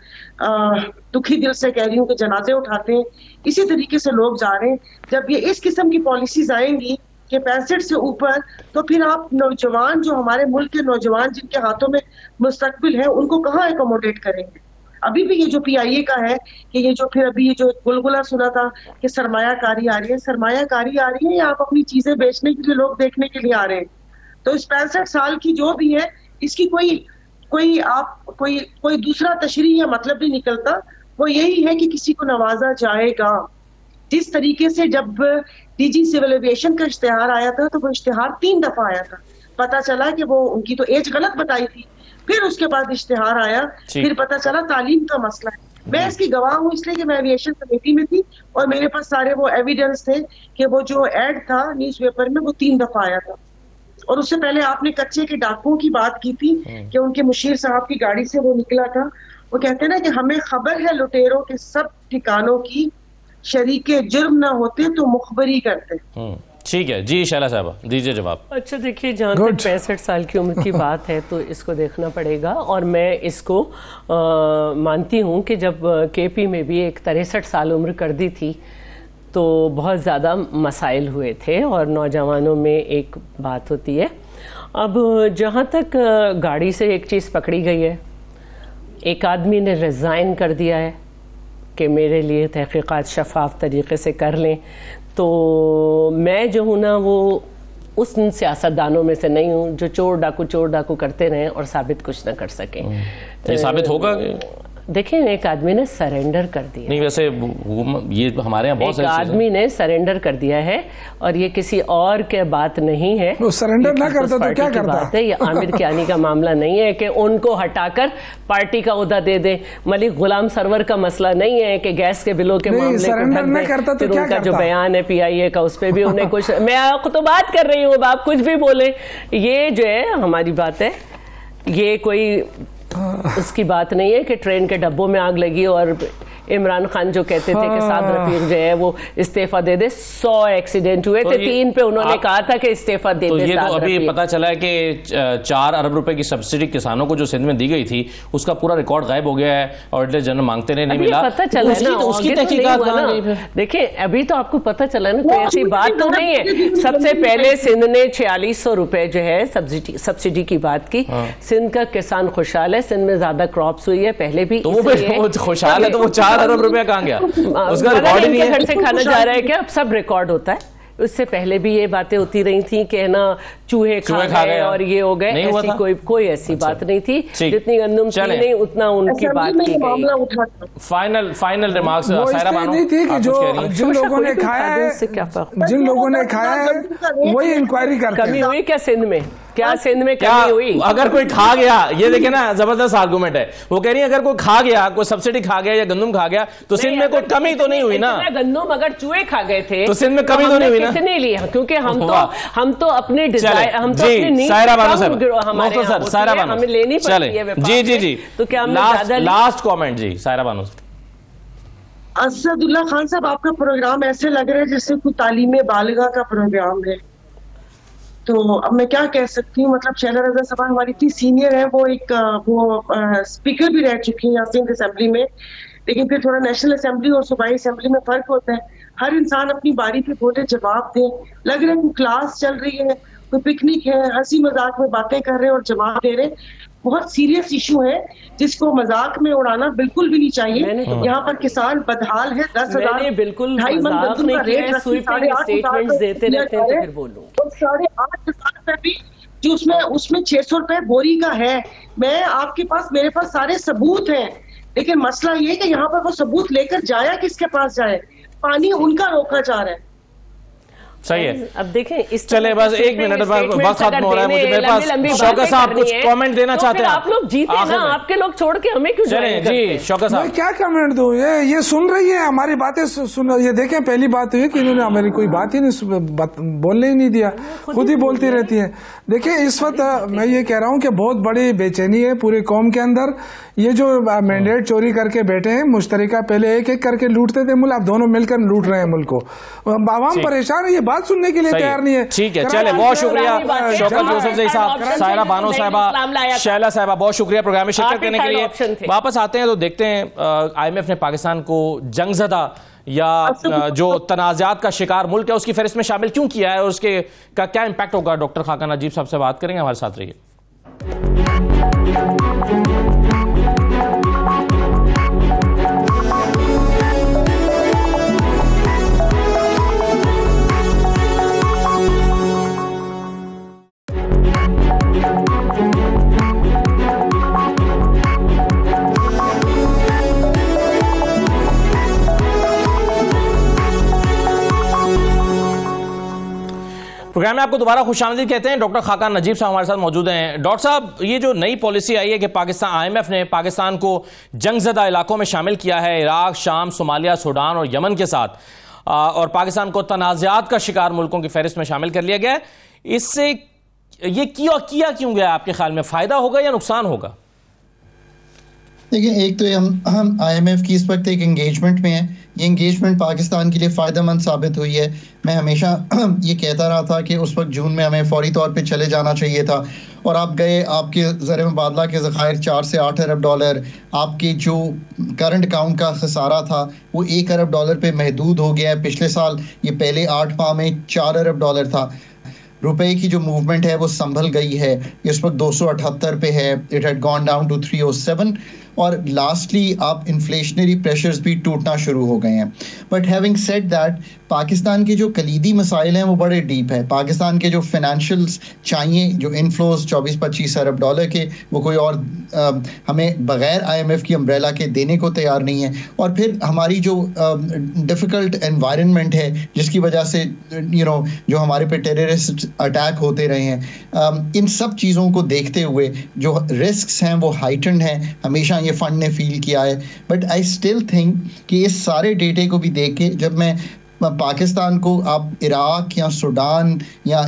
दुखी दिल से कह रही हूँ कि जनाजे उठाते हैं। इसी तरीके से लोग जा रहे हैं। जब ये इस किस्म की पॉलिसीज़ आएँगी कि पैंसठ से ऊपर तो फिर आप नौजवान, जो हमारे मुल्क के नौजवान जिनके हाथों में मुस्तकबिल है, उनको कहाँ एकोमोडेट करेंगे? अभी भी ये जो पीआईए का है, कि ये जो फिर अभी ये जो गुलगुला सुना था कि सरमायाकारी आ रही है, सरमायाकारी आ रही है या आप अपनी चीज़ें बेचने के लिए, लोग देखने के लिए आ रहे हैं? तो इस पैंसठ साल की जो भी है इसकी कोई कोई आप कोई कोई दूसरा तशरी या मतलब नहीं निकलता। वो यही है कि किसी को नवाजा जाएगा। जिस तरीके से जब डीजी सिविल एविएशन का इश्तेहार आया था तो वो इश्तेहार तीन दफ़ा आया था। पता चला कि वो उनकी तो एज गलत बताई थी। फिर उसके बाद इश्तेहार आया। फिर पता चला तालीम का मसला है। मैं इसकी गवाह हूँ इसलिए कि मैं एविएशन कमेटी में थी और मेरे पास सारे वो एविडेंस थे कि वो जो एड था न्यूज़पेपर में वो तीन दफ़ा आया था। और उससे पहले आपने कच्चे के डाकुओं की बात की थी कि उनके मुशीर साहब की गाड़ी से वो निकला था। वो कहते हैं ना कि हमें खबर है लुटेरों के सब ठिकानों की शरीके जुर्म ना होते तो मुखबरी करते। हम्म, ठीक है। जी शैला साहब दीजिए जवाब। अच्छा देखिए जहाँ. तक पैंसठ साल की उम्र की बात है तो इसको देखना पड़ेगा। और मैं इसको आ, मानती हूँ कि जब केपी में भी एक तिरसठ साल उम्र कर दी थी तो बहुत ज़्यादा मसाइल हुए थे और नौजवानों में एक बात होती है। अब जहाँ तक गाड़ी से एक चीज़ पकड़ी गई है। एक आदमी ने रिज़ाइन कर दिया है कि मेरे लिए तहकीक़ात शफाफ तरीके से कर लें। तो मैं जो हूँ ना वो उस सियासतदानों में से नहीं हूँ जो चोर डाकू चोर डाकू करते रहें और साबित कुछ ना कर सकें। ये साबित होगा? देखिए एक आदमी ने सरेंडर कर दिया। नहीं वैसे ये हमारे यहाँ बहुत एक आदमी ने सरेंडर कर दिया है और ये किसी और के बात नहीं है। वो ये ना करता तो क्या करता? बात है ये आमिर कियानी का मामला नहीं है कि उनको हटाकर पार्टी का उहदा दे दे। मलिक गुलाम सरवर का मसला नहीं है कि गैस के बिलों के मामले को surrender ना करता तो फिर उनका जो बयान है पीआईए का उस पर भी उन्हें कुछ मैं आपको तो बात कर रही हूँ अब आप कुछ भी बोले। ये जो है हमारी बात है ये कोई उसकी बात नहीं है कि ट्रेन के डब्बों में आग लगी और इमरान खान जो कहते थे कि साद हाँ। रफीक जो है वो इस्तीफा दे दे सौ एक्सीडेंट हुए तो थे तीन पे उन्होंने कहा था कि इस्तीफा दे तो दे ये तो अभी पता चला है कि चार अरब रुपए की सब्सिडी किसानों को जो सिंध में दी गई थी उसका पूरा रिकॉर्ड गायब हो गया है ऑडिटर जनरल मांगते नहीं अभी मिला। पता तो चला है उसकी तो तो तहकीकात देखिए अभी तो आपको पता चला ना कोई ऐसी बात तो तो नहीं है। सबसे पहले सिंध ने छियालीस सौ रुपए जो है सब्सिडी सब्सिडी की बात की। हाँ। सिंध का किसान खुशहाल है सिंध में ज़्यादा क्रॉप्स हुई है पहले भी तो खुशहाल है तो वो चार अरब रुपया कहाँ गया? उसका रिकॉर्ड नहीं इनके घर है से खाना जा रहा है क्या? अब सब रिकॉर्ड होता है। उससे पहले भी ये बातें होती रही थी कि है ना चूहे खा खा गए और ये हो गए ऐसी? कोई कोई ऐसी बात नहीं थी। जितनी गंदम थी चलें। नहीं उतना उनकी बात की गई। फाइनल फाइनल रिमार्क्स नहीं थी कि जो हैं? जिन लोगों ने खाया है क्या जिन लोगों ने खाया है वही इंक्वायरी करते कमी हुई क्या सिंध में? क्या सिंध में क्या हुई? अगर कोई खा गया ये देखे ना ज़बरदस्त आर्गुमेंट है। वो कह रही है अगर कोई खा गया कोई सब्सिडी खा गया या गंदम खा गया तो सिंध में कोई कमी तो नहीं हुई ना। गंदम अगर चूहे खा गए थे तो सिंध में कमी तो नहीं हुई ना? कितने लिए? क्योंकि हम तो हम तो अपने हम तो अपनी सायरा बानो सर बानो। हमें लेनी चले। जी जी जी। तो क्या? लास्ट कमेंट जी सायरा बानो। असदुल्ला खान साहब आपका प्रोग्राम ऐसे लग रहा है जैसे कोई तालीम बालिगा का प्रोग्राम है। तो अब मैं क्या कह सकती हूँ मतलब शैला रजा सभा हमारी इतनी सीनियर है, वो एक वो स्पीकर भी रह चुकी है सिंध असेंबली में। लेकिन फिर थोड़ा नेशनल असेंबली और सूबाई असेंबली में फ़र्क होता है। हर इंसान अपनी बारी पे बोले, जवाब दे। लग रहा है कोई क्लास चल रही है, कोई पिकनिक है, हँसी मज़ाक में बातें कर रहे हैं और जवाब दे रहे हैं। बहुत सीरियस इशू है जिसको मज़ाक में उड़ाना बिल्कुल भी नहीं चाहिए। तो- यहाँ पर किसान बदहाल है दस हज़ार बिल्कुल ढाई मन का रेट साढ़े आठ हज़ार तो साढ़े आठ हज़ार रुपए भी जो उसमें उसमें छह सौ रुपए बोरी का है। मैं आपके पास मेरे पास सारे सबूत हैं। लेकिन मसला ये कि यहाँ पर वो सबूत लेकर जाया किसके पास जाए? पानी उनका रोका जा रहा है। सही है। अब देखें इस चले, बस एक मिनट, बस खत्म हो रहा है, मुझे मेरे पास शौकत साहब कुछ है, comment देना तो चाहते हैं आप लोग जीते ना आपके लोग छोड़ के हमें क्यों चले जी हैं? शौकत साहब। क्या कमेंट दूँ? ये ये सुन रही है हमारी बातें सुन ये देखें पहली बात हुई कि इन्होंने हमारी कोई बात ही नहीं बोलने ही नहीं दिया। खुद ही बोलती रहती है। देखिए इस वक्त मैं ये कह रहा हूँ कि बहुत बड़ी बेचैनी है पूरे कौम के अंदर। ये जो मैंडेट चोरी करके बैठे हैं मुश्तरिका पहले एक एक करके लूटते थे मुल्क आप दोनों मिलकर लूट रहे हैं मुल्क को। आवाम परेशान है ये बात सुनने के लिए तैयार नहीं है। ठीक है चले बहुत शुक्रिया। शौकत हाँ, यूसुफ जी साहब सायरा बानो साहबा। शैला साहबा बहुत शुक्रिया प्रोग्राम में शिरकत करने के लिए। वापस आते हैं तो देखते हैं आईएमएफ ने पाकिस्तान को जंगजदा या जो तनाजात का शिकार मुल्क है उसकी फहरिस्त में शामिल क्यों किया है और उसके का क्या इम्पैक्ट होगा? डॉक्टर खाकान अजीब साहब से बात करेंगे हमारे साथ रहिए। प्रोग्राम में आपको दोबारा खुश आमदीद कहते हैं। डॉक्टर खाकान नजीब साहब हमारे साथ मौजूद हैं। डॉक्टर साहब, ये जो नई पॉलिसी आई है कि पाकिस्तान, आईएमएफ ने पाकिस्तान को जंगजदा इलाकों में शामिल किया है, इराक, शाम, सोमालिया, सूडान और यमन के साथ। और पाकिस्तान को तनाज़ात का शिकार मुल्कों की फहरिस्त में शामिल कर लिया गया। है इससे ये किया क्यों गया आपके ख्याल में? फ़ायदा होगा या नुकसान होगा? देखिए, एक तो हम हम आईएमएफ की इस वक्त एक एंगेजमेंट में है। ये एंगेजमेंट पाकिस्तान के लिए फ़ायदेमंद साबित हुई है। मैं हमेशा ये कहता रहा था कि उस वक्त जून में हमें फौरी तौर पे चले जाना चाहिए था। और आप गए, आपके ज़र मुबादला के ज़खायर चार से आठ अरब डॉलर, आपके जो करंट अकाउंट का खसारा था, वो एक अरब डॉलर पे महदूद हो गया है पिछले साल। ये पहले आठ माह में चार अरब डॉलर था। रुपए की जो मूवमेंट है, वो संभल गई है। इस वक्त दो सौ अठहत्तर पे है। It had gone down to 307 और लास्टली आप इन्फ्लेशनरी प्रेशर्स भी टूटना शुरू हो गए हैं. But having set that Pakistan के जो कलीदी मसाइल हैं वो बड़े डीप है। पाकिस्तान के जो फाइनेंशियल्स चाहिए जो इनफ्लोज 24-25 अरब डॉलर के वो कोई और आ, हमें बगैर आईएमएफ की अम्ब्रेला के देने को तैयार नहीं है। और फिर हमारी जो डिफ़िकल्ट एनवायरनमेंट है जिसकी वजह से यू नो जो हमारे पे टेररिस्ट अटैक होते रहे हैं आ, इन सब चीज़ों को देखते हुए जो रिस्क हैं वो हाइटन हैं। हमेशा ये फंड ने फील किया है। बट आई स्टिल थिंक कि इस सारे डेटे को भी देख के जब मैं पाकिस्तान को आप इराक या सूडान या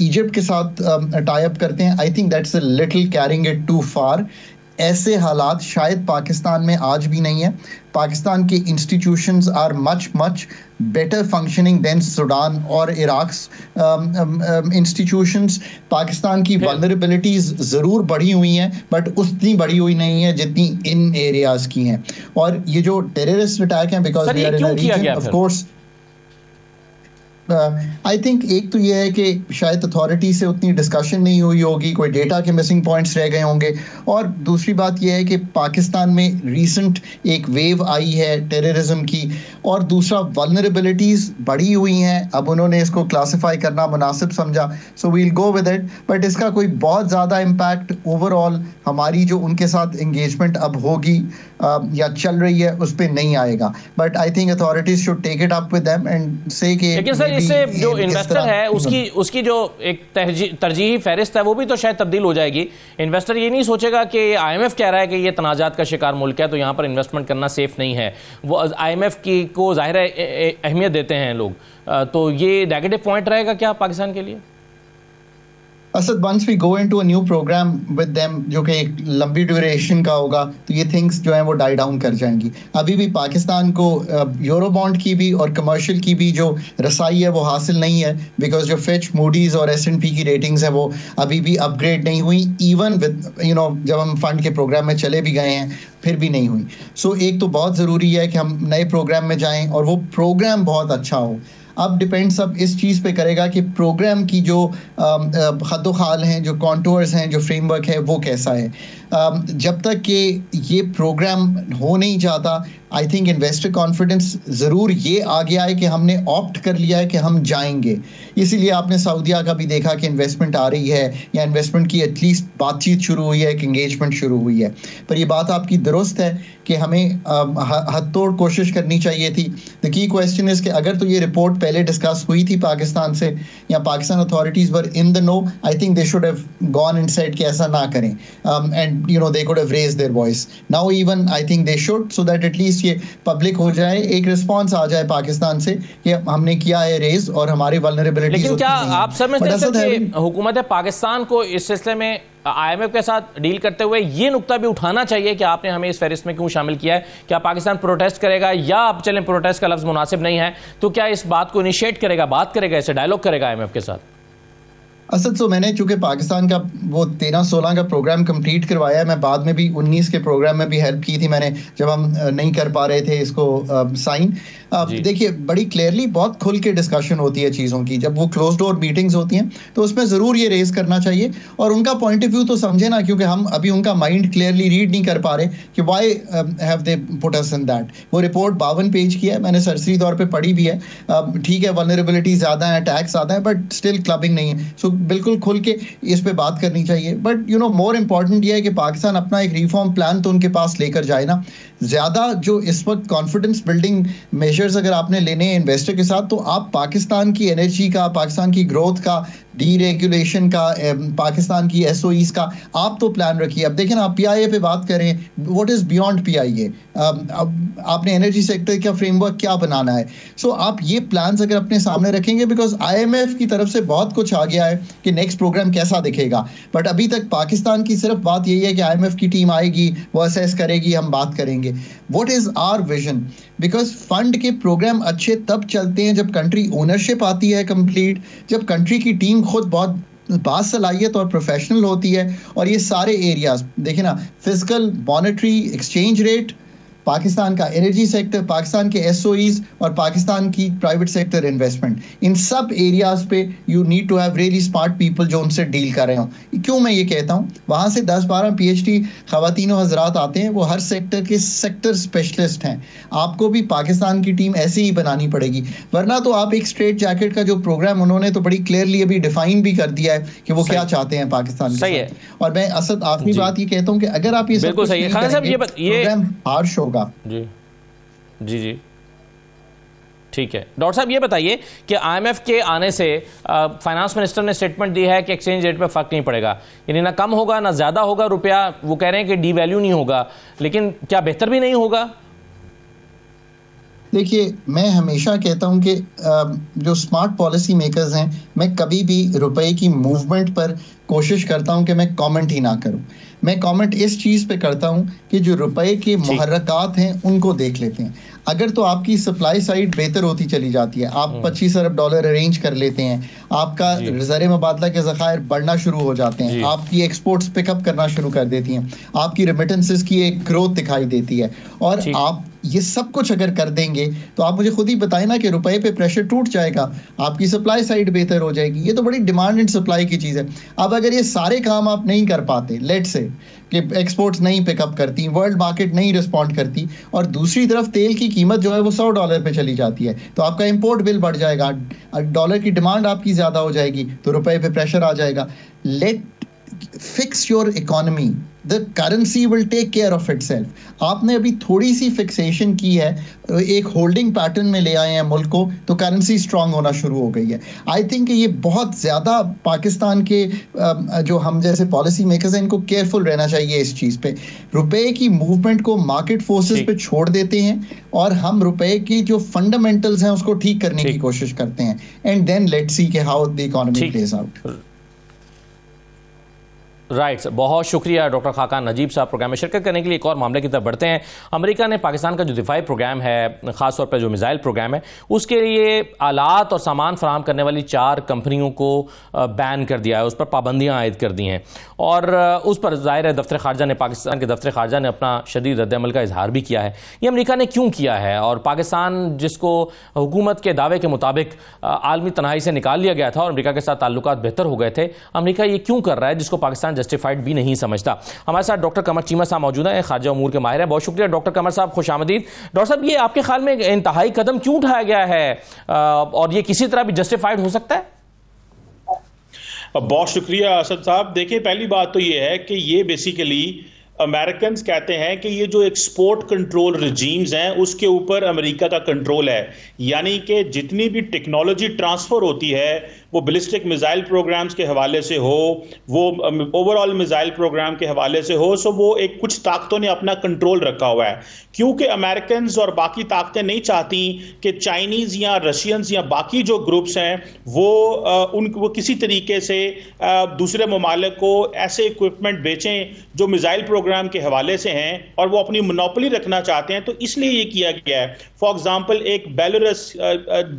इजिप्ट के साथ टाइप करते हैं I think that's a little carrying it too far ऐसे हालात शायद पाकिस्तान में आज भी नहीं है। पाकिस्तान के institution are much much better functioning than Sudan और इराक इंस्टीट्यूशन पाकिस्तान की वनरेबिलिटीज ज़रूर बढ़ी हुई हैं बट उतनी बढ़ी हुई नहीं है जितनी इन एरियाज़ की हैं। और ये जो टेररिस्ट अटैक हैं because of course of course I uh, think एक तो ये है कि शायद अथॉरिटी से उतनी डिस्कशन नहीं हुई होगी कोई डेटा के मिसिंग पॉइंट्स रह गए होंगे। और दूसरी बात यह है कि पाकिस्तान में रीसेंट एक वेव आई है टेररिज्म की और दूसरा वलनरेबिलिटीज़ बढ़ी हुई हैं। अब उन्होंने इसको क्लासिफाई करना मुनासिब समझा। So we'll go with it but इसका कोई बहुत ज़्यादा इम्पैक्ट ओवरऑल हमारी जो उनके साथ इंगेजमेंट अब होगी uh, या चल रही है उस पर नहीं आएगा। But I think authorities should take it up with and से इससे जो इन्वेस्टर है उसकी उसकी जो एक तरजीही फहरिस्त है वो भी तो शायद तब्दील हो जाएगी। इन्वेस्टर ये नहीं सोचेगा कि आईएमएफ कह रहा है कि ये तनाजात का शिकार मुल्क है तो यहाँ पर इन्वेस्टमेंट करना सेफ़ नहीं है। वो आईएमएफ की को ज़ाहिर है अहमियत देते हैं लोग। तो ये नेगेटिव पॉइंट रहेगा क्या पाकिस्तान के लिए? Asad once we go into a new program with them जो कि एक लंबी ड्यूरेशन का होगा तो ये थिंग्स जो है वो डाई डाउन कर जाएँगी। अभी भी पाकिस्तान को यूरो बॉन्ड की भी और कमर्शियल की भी जो रसाई है वो हासिल नहीं है बिकॉज़ जो फिच मूडीज और एस की रेटिंग्स है वो अभी भी अपग्रेड नहीं हुई। इवन विद यू नो जब हम फंड के प्रोग्राम में चले भी गए हैं फिर भी नहीं हुई। सो so, एक तो बहुत ज़रूरी है कि हम नए प्रोग्राम में जाएँ और वो प्रोग्राम बहुत अच्छा हो। अब डिपेंड सब इस चीज़ पे करेगा कि प्रोग्राम की जो हद खाल हैं, जो कॉन्टोर्स हैं, जो फ्रेमवर्क है, वो कैसा है। जब तक कि ये प्रोग्राम हो नहीं जाता आई थिंक इन्वेस्टर कॉन्फिडेंस ज़रूर ये आ गया है कि हमने ऑप्ट कर लिया है कि हम जाएँगे। इसीलिए आपने सऊदिया का भी देखा कि इन्वेस्टमेंट आ रही है, या इन्वेस्टमेंट की एटलीस्ट बातचीत शुरू हुई है, एक इंगेजमेंट शुरू हुई है। पर ये बात आपकी दुरुस्त है कि हमें हद तोड़ कोशिश करनी चाहिए थी। द की क्वेश्चन इज़ कि अगर तो ये रिपोर्ट पहले डिस्कस हुई थी पाकिस्तान से, या Pakistan authorities were in the know I think they should have gone inside कि ऐसा ना करें। And you know they could have raised their voice. Now even i think they should so that at least ये पब्लिक हो जाए एक रिस्पांस आ जाए पाकिस्तान से कि हमने किया है रेज और हमारी वल्नरेबिलिटी लेकिन क्या आप समझते हैं कि हुकूमत पाकिस्तान को इस सिलसिले में आईएमएफ के साथ डील करते हुए ये नुकता भी उठाना चाहिए कि आपने हमें इस फहरिस्त में क्यों शामिल किया है? क्या पाकिस्तान प्रोटेस्ट करेगा या आप चलें प्रोटेस्ट का लफ्ज मुनासिब नहीं है? तो क्या इस बात को इनिशिएट करेगा बात करेगा इसे डायलॉग करेगा आईएमएफ के साथ? असद सो मैंने चूँकि पाकिस्तान का वो तेरह सोलह का प्रोग्राम कंप्लीट करवाया मैं बाद में भी उन्नीस के प्रोग्राम में भी हेल्प की थी मैंने जब हम नहीं कर पा रहे थे इसको साइन देखिए बड़ी क्लियरली बहुत खुल के डिस्कशन होती है चीज़ों की जब वो क्लोज डोर मीटिंग्स होती हैं तो उसमें ज़रूर ये रेज करना चाहिए और उनका पॉइंट ऑफ़ व्यू तो समझे ना क्योंकि हम अभी उनका माइंड क्लियरली रीड नहीं कर पा रहे कि why have they put us in that वो रिपोर्ट बावन पेज की है मैंने सरसरी तौर पर पढ़ी भी है। ठीक है वनरेबिलिटी ज़्यादा है टैक्स ज़्यादा है बट स्टिल क्लबिंग नहीं है। सो बिल्कुल खुल के इस पर बात करनी चाहिए। But you know more important ये है कि पाकिस्तान अपना एक रिफॉर्म प्लान तो उनके पास लेकर जाए ना। ज़्यादा जो इस वक्त कॉन्फिडेंस बिल्डिंग मेजर्स अगर आपने लेने हैं इन्वेस्टर के साथ तो आप पाकिस्तान की एनर्जी का पाकिस्तान की ग्रोथ का डीरेगुलेशन का पाकिस्तान की एस का आप तो प्लान रखिए। अब देखें आप पी पे बात करें व्हाट इज़ बियॉन्ड पी अब आपने एनर्जी सेक्टर का फ्रेमवर्क क्या बनाना है? सो so, आप ये प्लान अगर अपने सामने रखेंगे बिकॉज़ आई की तरफ़ से बहुत कुछ आ गया है कि नेक्स्ट प्रोग्राम कैसा दिखेगा। बट अभी तक पाकिस्तान की सिर्फ़ बात यही है कि आई की टीम आएगी वो असेस करेगी हम बात करेंगे। What is our vision because fund के प्रोग्राम अच्छे तब चलते हैं जब कंट्री ओनरशिप आती है कंप्लीट जब कंट्री की टीम खुद बहुत बासलाहियत और प्रोफेशनल होती है और ये सारे एरियाज़ देखे ना physical monetary exchange rate Pakistan का एनर्जी सेक्टर पाकिस्तान के एस और पाकिस्तान की प्राइवेट सेक्टर इन्वेस्टमेंट इन सब एरियाज़ पे you need to have really smart people जो उनसे डील कर रहे हो। क्यों मैं ये कहता हूँ? वहाँ से दस बारह पी एच डी खातिन हजरात आते हैं वो हर सेक्टर के सेक्टर स्पेशलिस्ट हैं। आपको भी पाकिस्तान की टीम ऐसे ही बनानी पड़ेगी। वरना तो आप एक स्ट्रेट जैकेट का जो प्रोग्राम उन्होंने तो बड़ी क्लियरली अभी डिफाइन भी कर दिया है कि वो क्या चाहते हैं पाकिस्तान सही है। और मैं असद आखिरी बात ये कहता हूँ कि अगर आप ये बिल्कुल सही है। खान साहब ये ये हार्श होगा। जी। जी जी। ठीक है। डॉक्टर साहब ये बताइए कि आईएमएफ के आने से फाइनेंस मिनिस्टर ने स्टेटमेंट दी है कि एक्सचेंज रेट पे फ़र्क नहीं पड़ेगा। यानी ना कम होगा ना ज़्यादा होगा रुपया। वो कह रहे हैं कि डी वैल्यू नहीं होगा। लेकिन क्या बेहतर भी नहीं होगा? देखिए मैं हमेशा कहता हूँ कि जो स्मार्ट पॉलिसी मेकर्स हैं मैं कभी भी रुपए की मूवमेंट पर कोशिश करता हूँ कि मैं कमेंट ही ना करूँ। मैं कमेंट इस चीज़ पे करता हूँ कि जो रुपए के महरकत हैं उनको देख लेते हैं। अगर तो आपकी सप्लाई साइड बेहतर होती चली जाती है। आप हम्म। पच्चीस अरब डॉलर अरेंज कर लेते हैं। आपका ज़र मुबादला के जखायर बढ़ना शुरू हो जाते हैं। आपकी एक्सपोर्ट्स पिकअप करना शुरू कर देती हैं। आपकी रिमिटेंसेस की एक ग्रोथ दिखाई देती है। और आप ये सब कुछ अगर कर देंगे तो आप मुझे खुद ही बताए ना कि रुपए पे प्रेशर टूट जाएगा, आपकी सप्लाई साइड बेहतर हो जाएगी। ये तो बड़ी डिमांड एंड सप्लाई की चीज़ है। अब अगर ये सारे काम आप नहीं कर पाते लेट से कि एक्सपोर्ट्स नहीं पिकअप करती वर्ल्ड मार्केट नहीं रिस्पॉन्ड करती, और दूसरी तरफ़ तेल की कीमत जो है वो सौ डॉलर पे चली जाती है तो आपका इंपोर्ट बिल बढ़ जाएगा डॉलर की डिमांड आपकी ज़्यादा हो जाएगी तो रुपए पे प्रेशर आ जाएगा। Let fix your economy the currency will take care of itself आपने अभी थोड़ी सी फिक्सेशन की है एक होल्डिंग पैटर्न में ले आए हैं मुल्क को तो करेंसी स्ट्रांग होना शुरू हो गई है। आई थिंक ये बहुत ज़्यादा पाकिस्तान के जो हम जैसे पॉलिसी मेकर्स हैं इनको केयरफुल रहना चाहिए इस चीज़ पे। रुपए की मूवमेंट को मार्केट फोर्सेस पे छोड़ देते हैं और हम रुपए की जो फंडामेंटल्स हैं उसको ठीक करने की कोशिश करते हैं। एंड देन लेट सी के how the economy plays out right बहुत शुक्रिया डॉक्टर खाकान नजीब साहब प्रोग्राम में शिरकत करने के लिए एक और मामले की तरफ़ बढ़ते हैं। अमेरिका ने पाकिस्तान का जो दिफाई प्रोग्राम है, खासतौर पर जो मिसाइल प्रोग्राम है, उसके लिए आलात और सामान फराम करने वाली चार कंपनियों को बैन कर दिया है। उस पर पाबंदियाँ आयद कर दी हैं। और उस पर ज़ाहिर है दफ्तर खारजा ने, पाकिस्तान के दफ्तर खारजा ने अपना शदीद रद्दमल का इजहार भी किया है। ये अमरीका ने क्यों किया है? और पाकिस्तान जिसको हुकूमत के दावे के मुताबिक आलमी तनाई से निकाल लिया गया था और अमरीका के साथ ताल्लुक बेहतर हो गए थे, अमरीका ये क्यों कर रहा है, जिसको पाकिस्तान जस्टिफाइड भी नहीं समझता। हमारे साथ डॉक्टर कमर चीमा साहब मौजूद है खारजा अमूर के माहिर है। बहुत शुक्रिया डॉक्टर कमर साहब, खुश आमदीद। डॉक्टर साहब, ये आपके ख्याल में इंतहाई कदम क्यों उठाया गया है? और ये किसी तरह भी जस्टिफाइड हो सकता है? बहुत शुक्रिया असद साहब। देखिए, पहली बात तो ये है कि ये बेसिकली अमेरिकन कहते हैं कि ये जो एक्सपोर्ट कंट्रोल रजीम्स हैं, उसके ऊपर अमेरिका का कंट्रोल है। यानी कि जितनी भी टेक्नोलॉजी ट्रांसफ़र होती है वो बलिस्टिक मिज़ाइल प्रोग्राम्स के हवाले से हो वो ओवरऑल मिज़ाइल प्रोग्राम के हवाले से हो सो वो एक कुछ ताकतों ने अपना कंट्रोल रखा हुआ है। क्योंकि अमेरिकन और बाकी ताकतें नहीं चाहती कि चाइनीज़ या रशियंस या बाकी जो ग्रुप्स हैं वो उन वो किसी तरीके से दूसरे ममालिक को ऐसे इक्विपमेंट बेचें जो मिज़ाइल प्रोग्राम के हवाले से हैं और वो अपनी मोनोपली रखना चाहते हैं तो इसलिए ये किया गया है। फॉर एग्ज़ाम्पल एक बेलोरस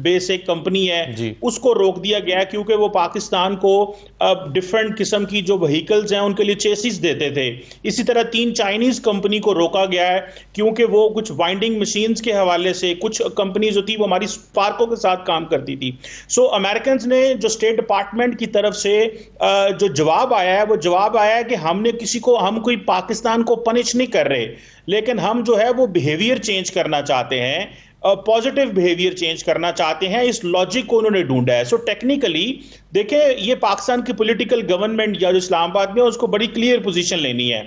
बेस एक कंपनी है उसको रोक दिया गया है क्योंकि वो पाकिस्तान को अब डिफरेंट किस्म की जो व्हीकल्स हैं उनके लिए चेसिस देते थे। इसी तरह तीन चाइनीज़ कंपनी को रोका गया है क्योंकि वो कुछ वाइंडिंग मशीन्स के हवाले से कुछ कंपनीज़ होती वो हमारी स्पार्को के साथ काम करती थी। सो so, अमेरिकन ने जो स्टेट डिपार्टमेंट की तरफ़ से जो जवाब आया है वो जवाब आया है कि हमने किसी को हम कोई पाकिस्तान को पनिश नहीं कर रहे लेकिन हम जो है वो बिहेवियर चेंज करना चाहते हैं। पॉजिटिव बिहेवियर चेंज करना चाहते हैं, इस लॉजिक को उन्होंने ढूंढा है। सो टेक्निकली देखें, ये पाकिस्तान की पॉलिटिकल गवर्नमेंट या जो इस्लामाबाद में उसको बड़ी क्लियर पोजीशन लेनी है।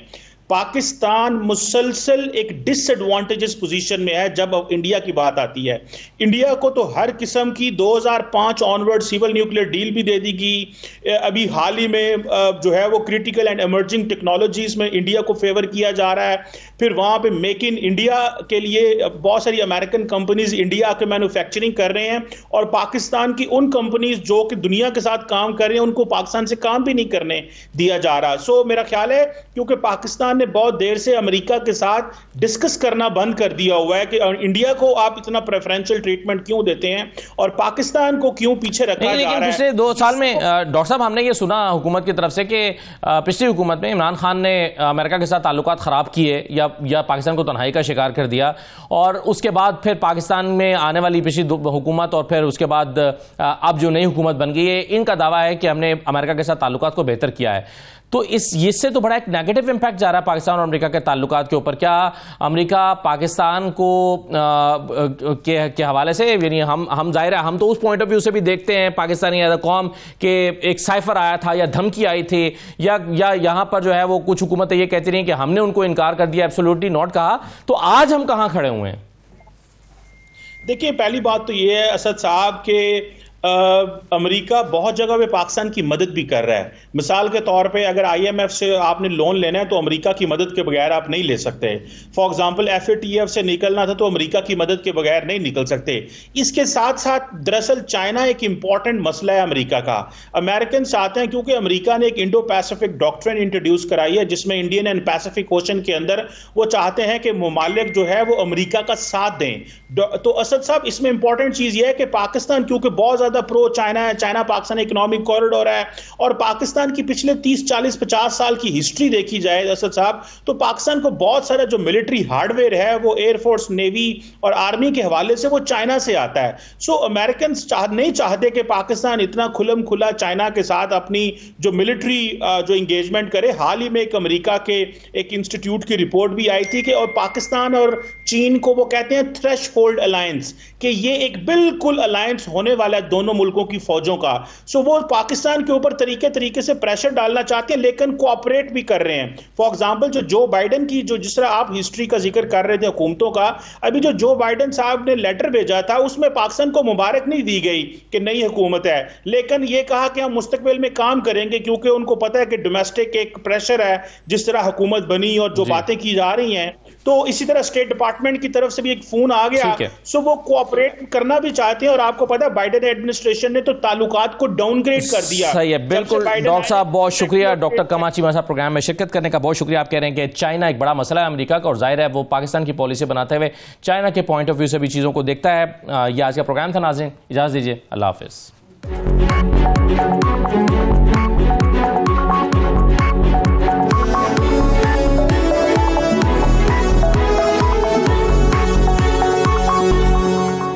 पाकिस्तान मुसलसल एक डिसएडवांटेजेस पोजीशन में है जब इंडिया की बात आती है। इंडिया को तो हर किस्म की 2005 ऑनवर्ड सिविल न्यूक्लियर डील भी दे दी गई। अभी हाल ही में जो है वो क्रिटिकल एंड एमर्जिंग टेक्नोलॉजीज़ में इंडिया को फेवर किया जा रहा है। फिर वहाँ पे मेक इन इंडिया के लिए बहुत सारी अमेरिकन कंपनीज़ इंडिया के मैन्युफैक्चरिंग कर रहे हैं और पाकिस्तान की उन कंपनीज़ जो कि दुनिया के साथ काम कर रहे हैं, उनको पाकिस्तान से काम भी नहीं करने दिया जा रहा। सो मेरा ख्याल है, क्योंकि पाकिस्तान पाकिस्तान ने बहुत देर से अमेरिका के साथ डिस्कस करना बंद कर दिया हुआ है कि इंडिया को आप इतना प्रेफरेंशियल ट्रीटमेंट क्यों देते हैं? और पाकिस्तान को क्यों पीछे रखा जा रहा पिछले दो साल में डॉक्टर साहब हमने ये सुना हुकूमत की तरफ़ से कि पिछली हुकूमत में इमरान खान ने अमेरिका के साथ ताल्लुक ख़राब किए या या पाकिस्तान को तनहाई का शिकार कर दिया। और उसके बाद फिर पाकिस्तान में आने वाली पिछली हुकूमत और फिर उसके बाद अब जो नई हुकूमत बन गई है इनका दावा है कि हमने अमेरिका के साथ ताल्लुक को बेहतर किया है। तो इस इससे तो बड़ा एक नेगेटिव इंपैक्ट जा रहा है पाकिस्तान और अमेरिका के ताल्लुकात के ऊपर। क्या अमेरिका पाकिस्तान को आ, के, के हवाले से यानी हम हम ज़ाहिर है हम तो उस पॉइंट ऑफ़ व्यू से भी देखते हैं पाकिस्तानी कौम के एक साइफर आया था या धमकी आई थी या या यहाँ पर जो है वो कुछ हुकूमतें ये कहती रही कि हमने उनको इनकार कर दिया एब्सोल्युटली नॉट कहा। तो आज हम कहाँ खड़े हुए हैं? देखिए पहली बात तो ये है असद साहब के अमेरिका बहुत जगह पे पाकिस्तान की मदद भी कर रहा है। मिसाल के तौर पे अगर आईएमएफ से आपने लोन लेना है तो अमेरिका की मदद के बगैर आप नहीं ले सकते। फॉर एग्जांपल एफएटीएफ से निकलना था तो अमेरिका की मदद के बगैर नहीं निकल सकते। इसके साथ साथ दरअसल चाइना एक इंपॉर्टेंट मसला है अमरीका का। अमेरिकन चाहते हैं क्योंकि अमरीका ने एक इंडो पैसिफिक डॉक्ट्रिन इंट्रोड्यूस कराई है, जिसमें इंडियन एंड पैसिफिक ओशन के अंदर वो चाहते हैं कि ममालिक जो है वो अमरीका का साथ दें। तो असद साहब, इसमें इंपॉर्टेंट चीज़ यह है कि पाकिस्तान, क्योंकि बहुत ज़्यादा ज़्यादा प्रो चाइना है चाइना पाकिस्तान इकोनॉमिक कॉरिडोर है और पाकिस्तान की पिछले 30 40 50 साल की हिस्ट्री देखी जाए असद साहब तो पाकिस्तान को बहुत सारा जो मिलिट्री हार्डवेयर है वो एयरफोर्स नेवी और आर्मी के हवाले से वो चाइना से आता है। सो अमेरिकन चाह, नहीं चाहते कि पाकिस्तान इतना खुलम खुला चाइना के साथ अपनी जो मिलिट्री जो इंगेजमेंट करे। हाल ही में एक अमेरिका के एक इंस्टीट्यूट की रिपोर्ट भी आई थी कि और पाकिस्तान और चीन को वो कहते हैं थ्रेश होल्ड अलायंस कि ये एक बिल्कुल अलायंस होने वाला है दोनों मुल्कों की फौजों का। सो वो पाकिस्तान के ऊपर तरीके तरीके से प्रेशर डालना चाहते हैं लेकिन कोऑपरेट भी कर रहे हैं। फॉर एग्ज़ाम्पल जो जो बाइडन की जो जिस तरह आप हिस्ट्री का ज़िक्र कर रहे थे हुकूमतों का अभी जो जो बाइडन साहब ने लेटर भेजा था उसमें पाकिस्तान को मुबारक नहीं दी गई कि नई हुकूमत है। लेकिन ये कहा कि हम मुस्तकबिल में काम करेंगे क्योंकि उनको पता है कि डोमेस्टिक एक प्रेशर है जिस तरह हुकूमत बनी और जो। बातें की जा रही हैं तो इसी तरह स्टेट डिपार्टमेंट की तरफ़ से भी एक फ़ोन आ गया। सो वो कोऑपरेट करना भी चाहते हैं और आपको पता है बाइडेन एडमिनिस्ट्रेशन ने तो ताल्लुकात को डाउनग्रेड कर दिया। सही है बिल्कुल। डॉक्टर साहब बहुत शुक्रिया। डॉक्टर कमाची मसा प्रोग्राम में शिरकत करने का बहुत शुक्रिया। आप कह रहे हैं कि चाइना एक बड़ा मसला है अमरीका का और ज़ाहिर है वो पाकिस्तान की पॉलिसी बनाते हुए चाइना के पॉइंट ऑफ़ व्यू से भी चीज़ों को देखता है। यह आज का प्रोग्राम था नाजिन इजाज़ दीजिए। अल्लाह हाफिज़।